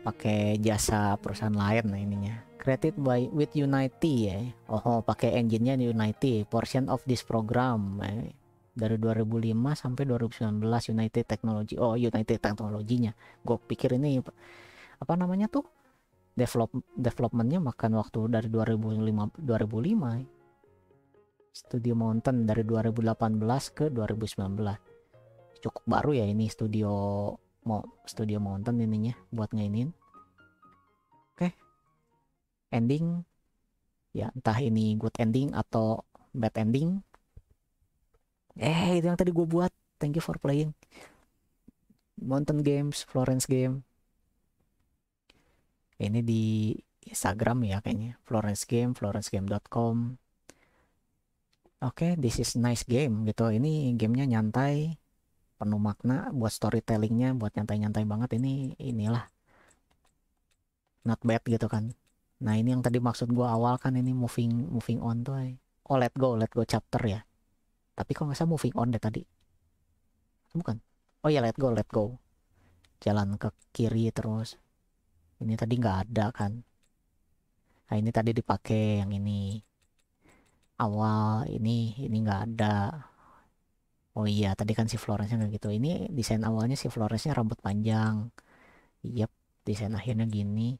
Pakai jasa perusahaan lain nah ininya. Created by with Unity ya oh, oh pakai engine-nya Unity portion of this program eh dari 2005 sampai 2019 United Technology oh United Teknologinya gue pikir ini apa namanya tuh develop developmentnya makan waktu dari 2005 2005 Studio Mountain dari 2018 ke 2019 cukup baru ya ini studio mau studio Mountain ininya buat ngainin oke. Okay. ending. Ya entah ini good ending atau bad ending eh itu yang tadi gue buat. Thank you for playing. Mountain Games Florence Game. Ini di Instagram ya kayaknya. Florence Game florencegame.com oke okay, this is nice game gitu. Ini gamenya nyantai penuh makna. Buat storytellingnya buat nyantai-nyantai banget ini inilah. Not bad gitu kan. Nah ini yang tadi maksud gue awal kan ini moving moving on tuh oh let go let go chapter ya tapi kalau nggak salah moving on deh tadi. Bukan? Oh ya let go let go. Jalan ke kiri terus. Ini tadi nggak ada kan? Nah ini tadi dipakai yang ini. Awal ini ini nggak ada. Oh iya tadi kan si Florence nggak gitu. Ini desain awalnya si Florence nya rambut panjang. Yep desain akhirnya gini.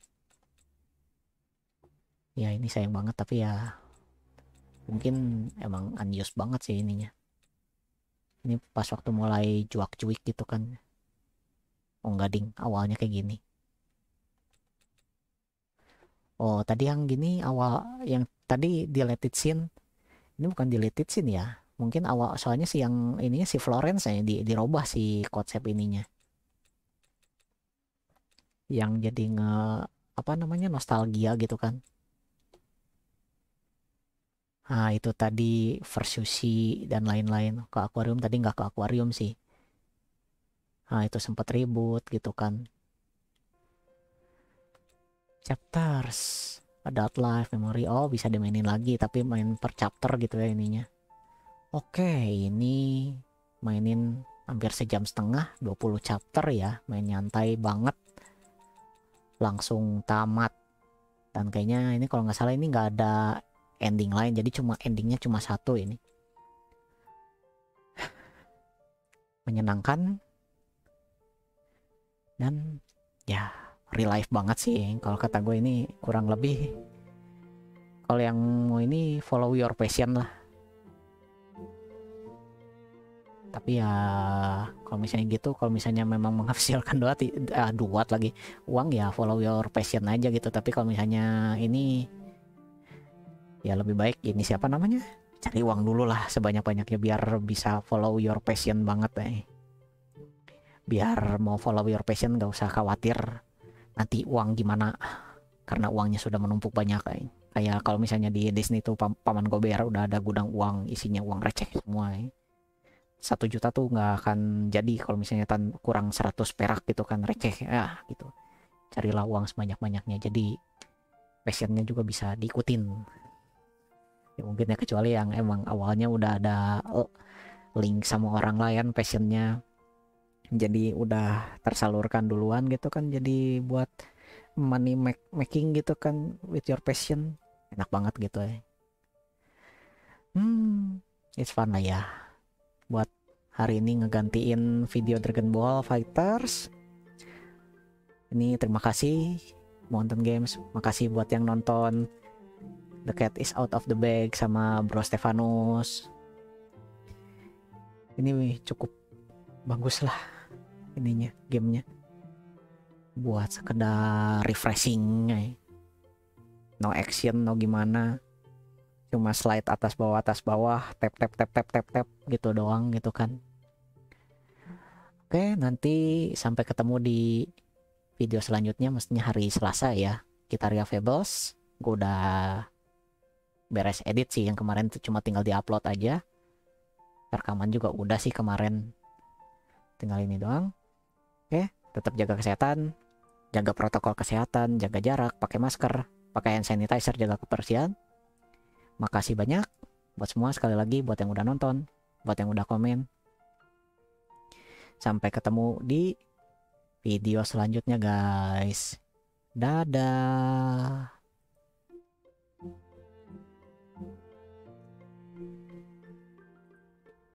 Ya ini sayang banget tapi ya mungkin emang unused banget sih ininya. Ini pas waktu mulai cuak-cuik gitu kan. Oh enggak ding. Awalnya kayak gini. Oh tadi yang gini awal yang tadi deleted scene. Ini bukan deleted scene ya. Mungkin awal soalnya sih yang ininya si Florence ya di dirubah si konsep ininya. Yang jadi nge apa namanya nostalgia gitu kan Nah, itu tadi Versusi dan lain-lain. Ke akuarium tadi nggak ke akuarium sih. Nah, itu sempat ribut gitu kan. Chapters. Adult Life, Memory. Oh, bisa dimainin lagi. Tapi main per chapter gitu ya ininya. Oke, ini mainin hampir sejam setengah. 20 chapter ya. Main nyantai banget. Langsung tamat. Dan kayaknya ini kalau nggak salah ini nggak ada ending lain jadi cuma endingnya cuma satu ini. Menyenangkan. Dan ya real life banget sih. Kalau kata gue ini kurang lebih kalau yang mau ini follow your passion lah. Tapi ya kalau misalnya gitu kalau misalnya memang menghasilkan dua uh, duat lagi uang ya follow your passion aja gitu. Tapi kalau misalnya ini ya lebih baik ini siapa namanya cari uang dulu lah sebanyak-banyaknya biar bisa follow your passion banget eh biar mau follow your passion gak usah khawatir nanti uang gimana karena uangnya sudah menumpuk banyak eh. kayak kalau misalnya di Disney tuh pam paman Gober udah ada gudang uang isinya uang receh semua eh. satu juta tuh nggak akan jadi kalau misalnya tan kurang 100 perak gitu kan receh ya gitu carilah uang sebanyak-banyaknya jadi passionnya juga bisa diikutin ya mungkin ya kecuali yang emang awalnya udah ada eh, link sama orang lain passionnya. Jadi udah tersalurkan duluan gitu kan jadi buat money make making gitu kan with your passion. Enak banget gitu ya. Hmm it's fun lah ya. Buat hari ini ngegantiin video Dragon Ball Fighters. Ini terima kasih Mountain Games. Makasih buat yang nonton The Cat is Out of the Bag sama Bro Stefanus. Ini cukup bagus lah ininya gamenya. buat sekedar refreshing no action no gimana. Cuma slide atas bawah atas bawah tap tap tap tap tap tap gitu doang gitu kan. Oke nanti sampai ketemu di video selanjutnya mestinya hari Selasa ya. Gitaria Fables. Gue udah beres edit sih yang kemarin tuh cuma tinggal diupload aja. Rekaman juga udah sih kemarin. Tinggal ini doang. Oke tetap jaga kesehatan jaga protokol kesehatan jaga jarak pakai masker pakai hand sanitizer jaga kebersihan. Makasih banyak buat semua sekali lagi buat yang udah nonton buat yang udah komen. Sampai ketemu di video selanjutnya guys. Dadah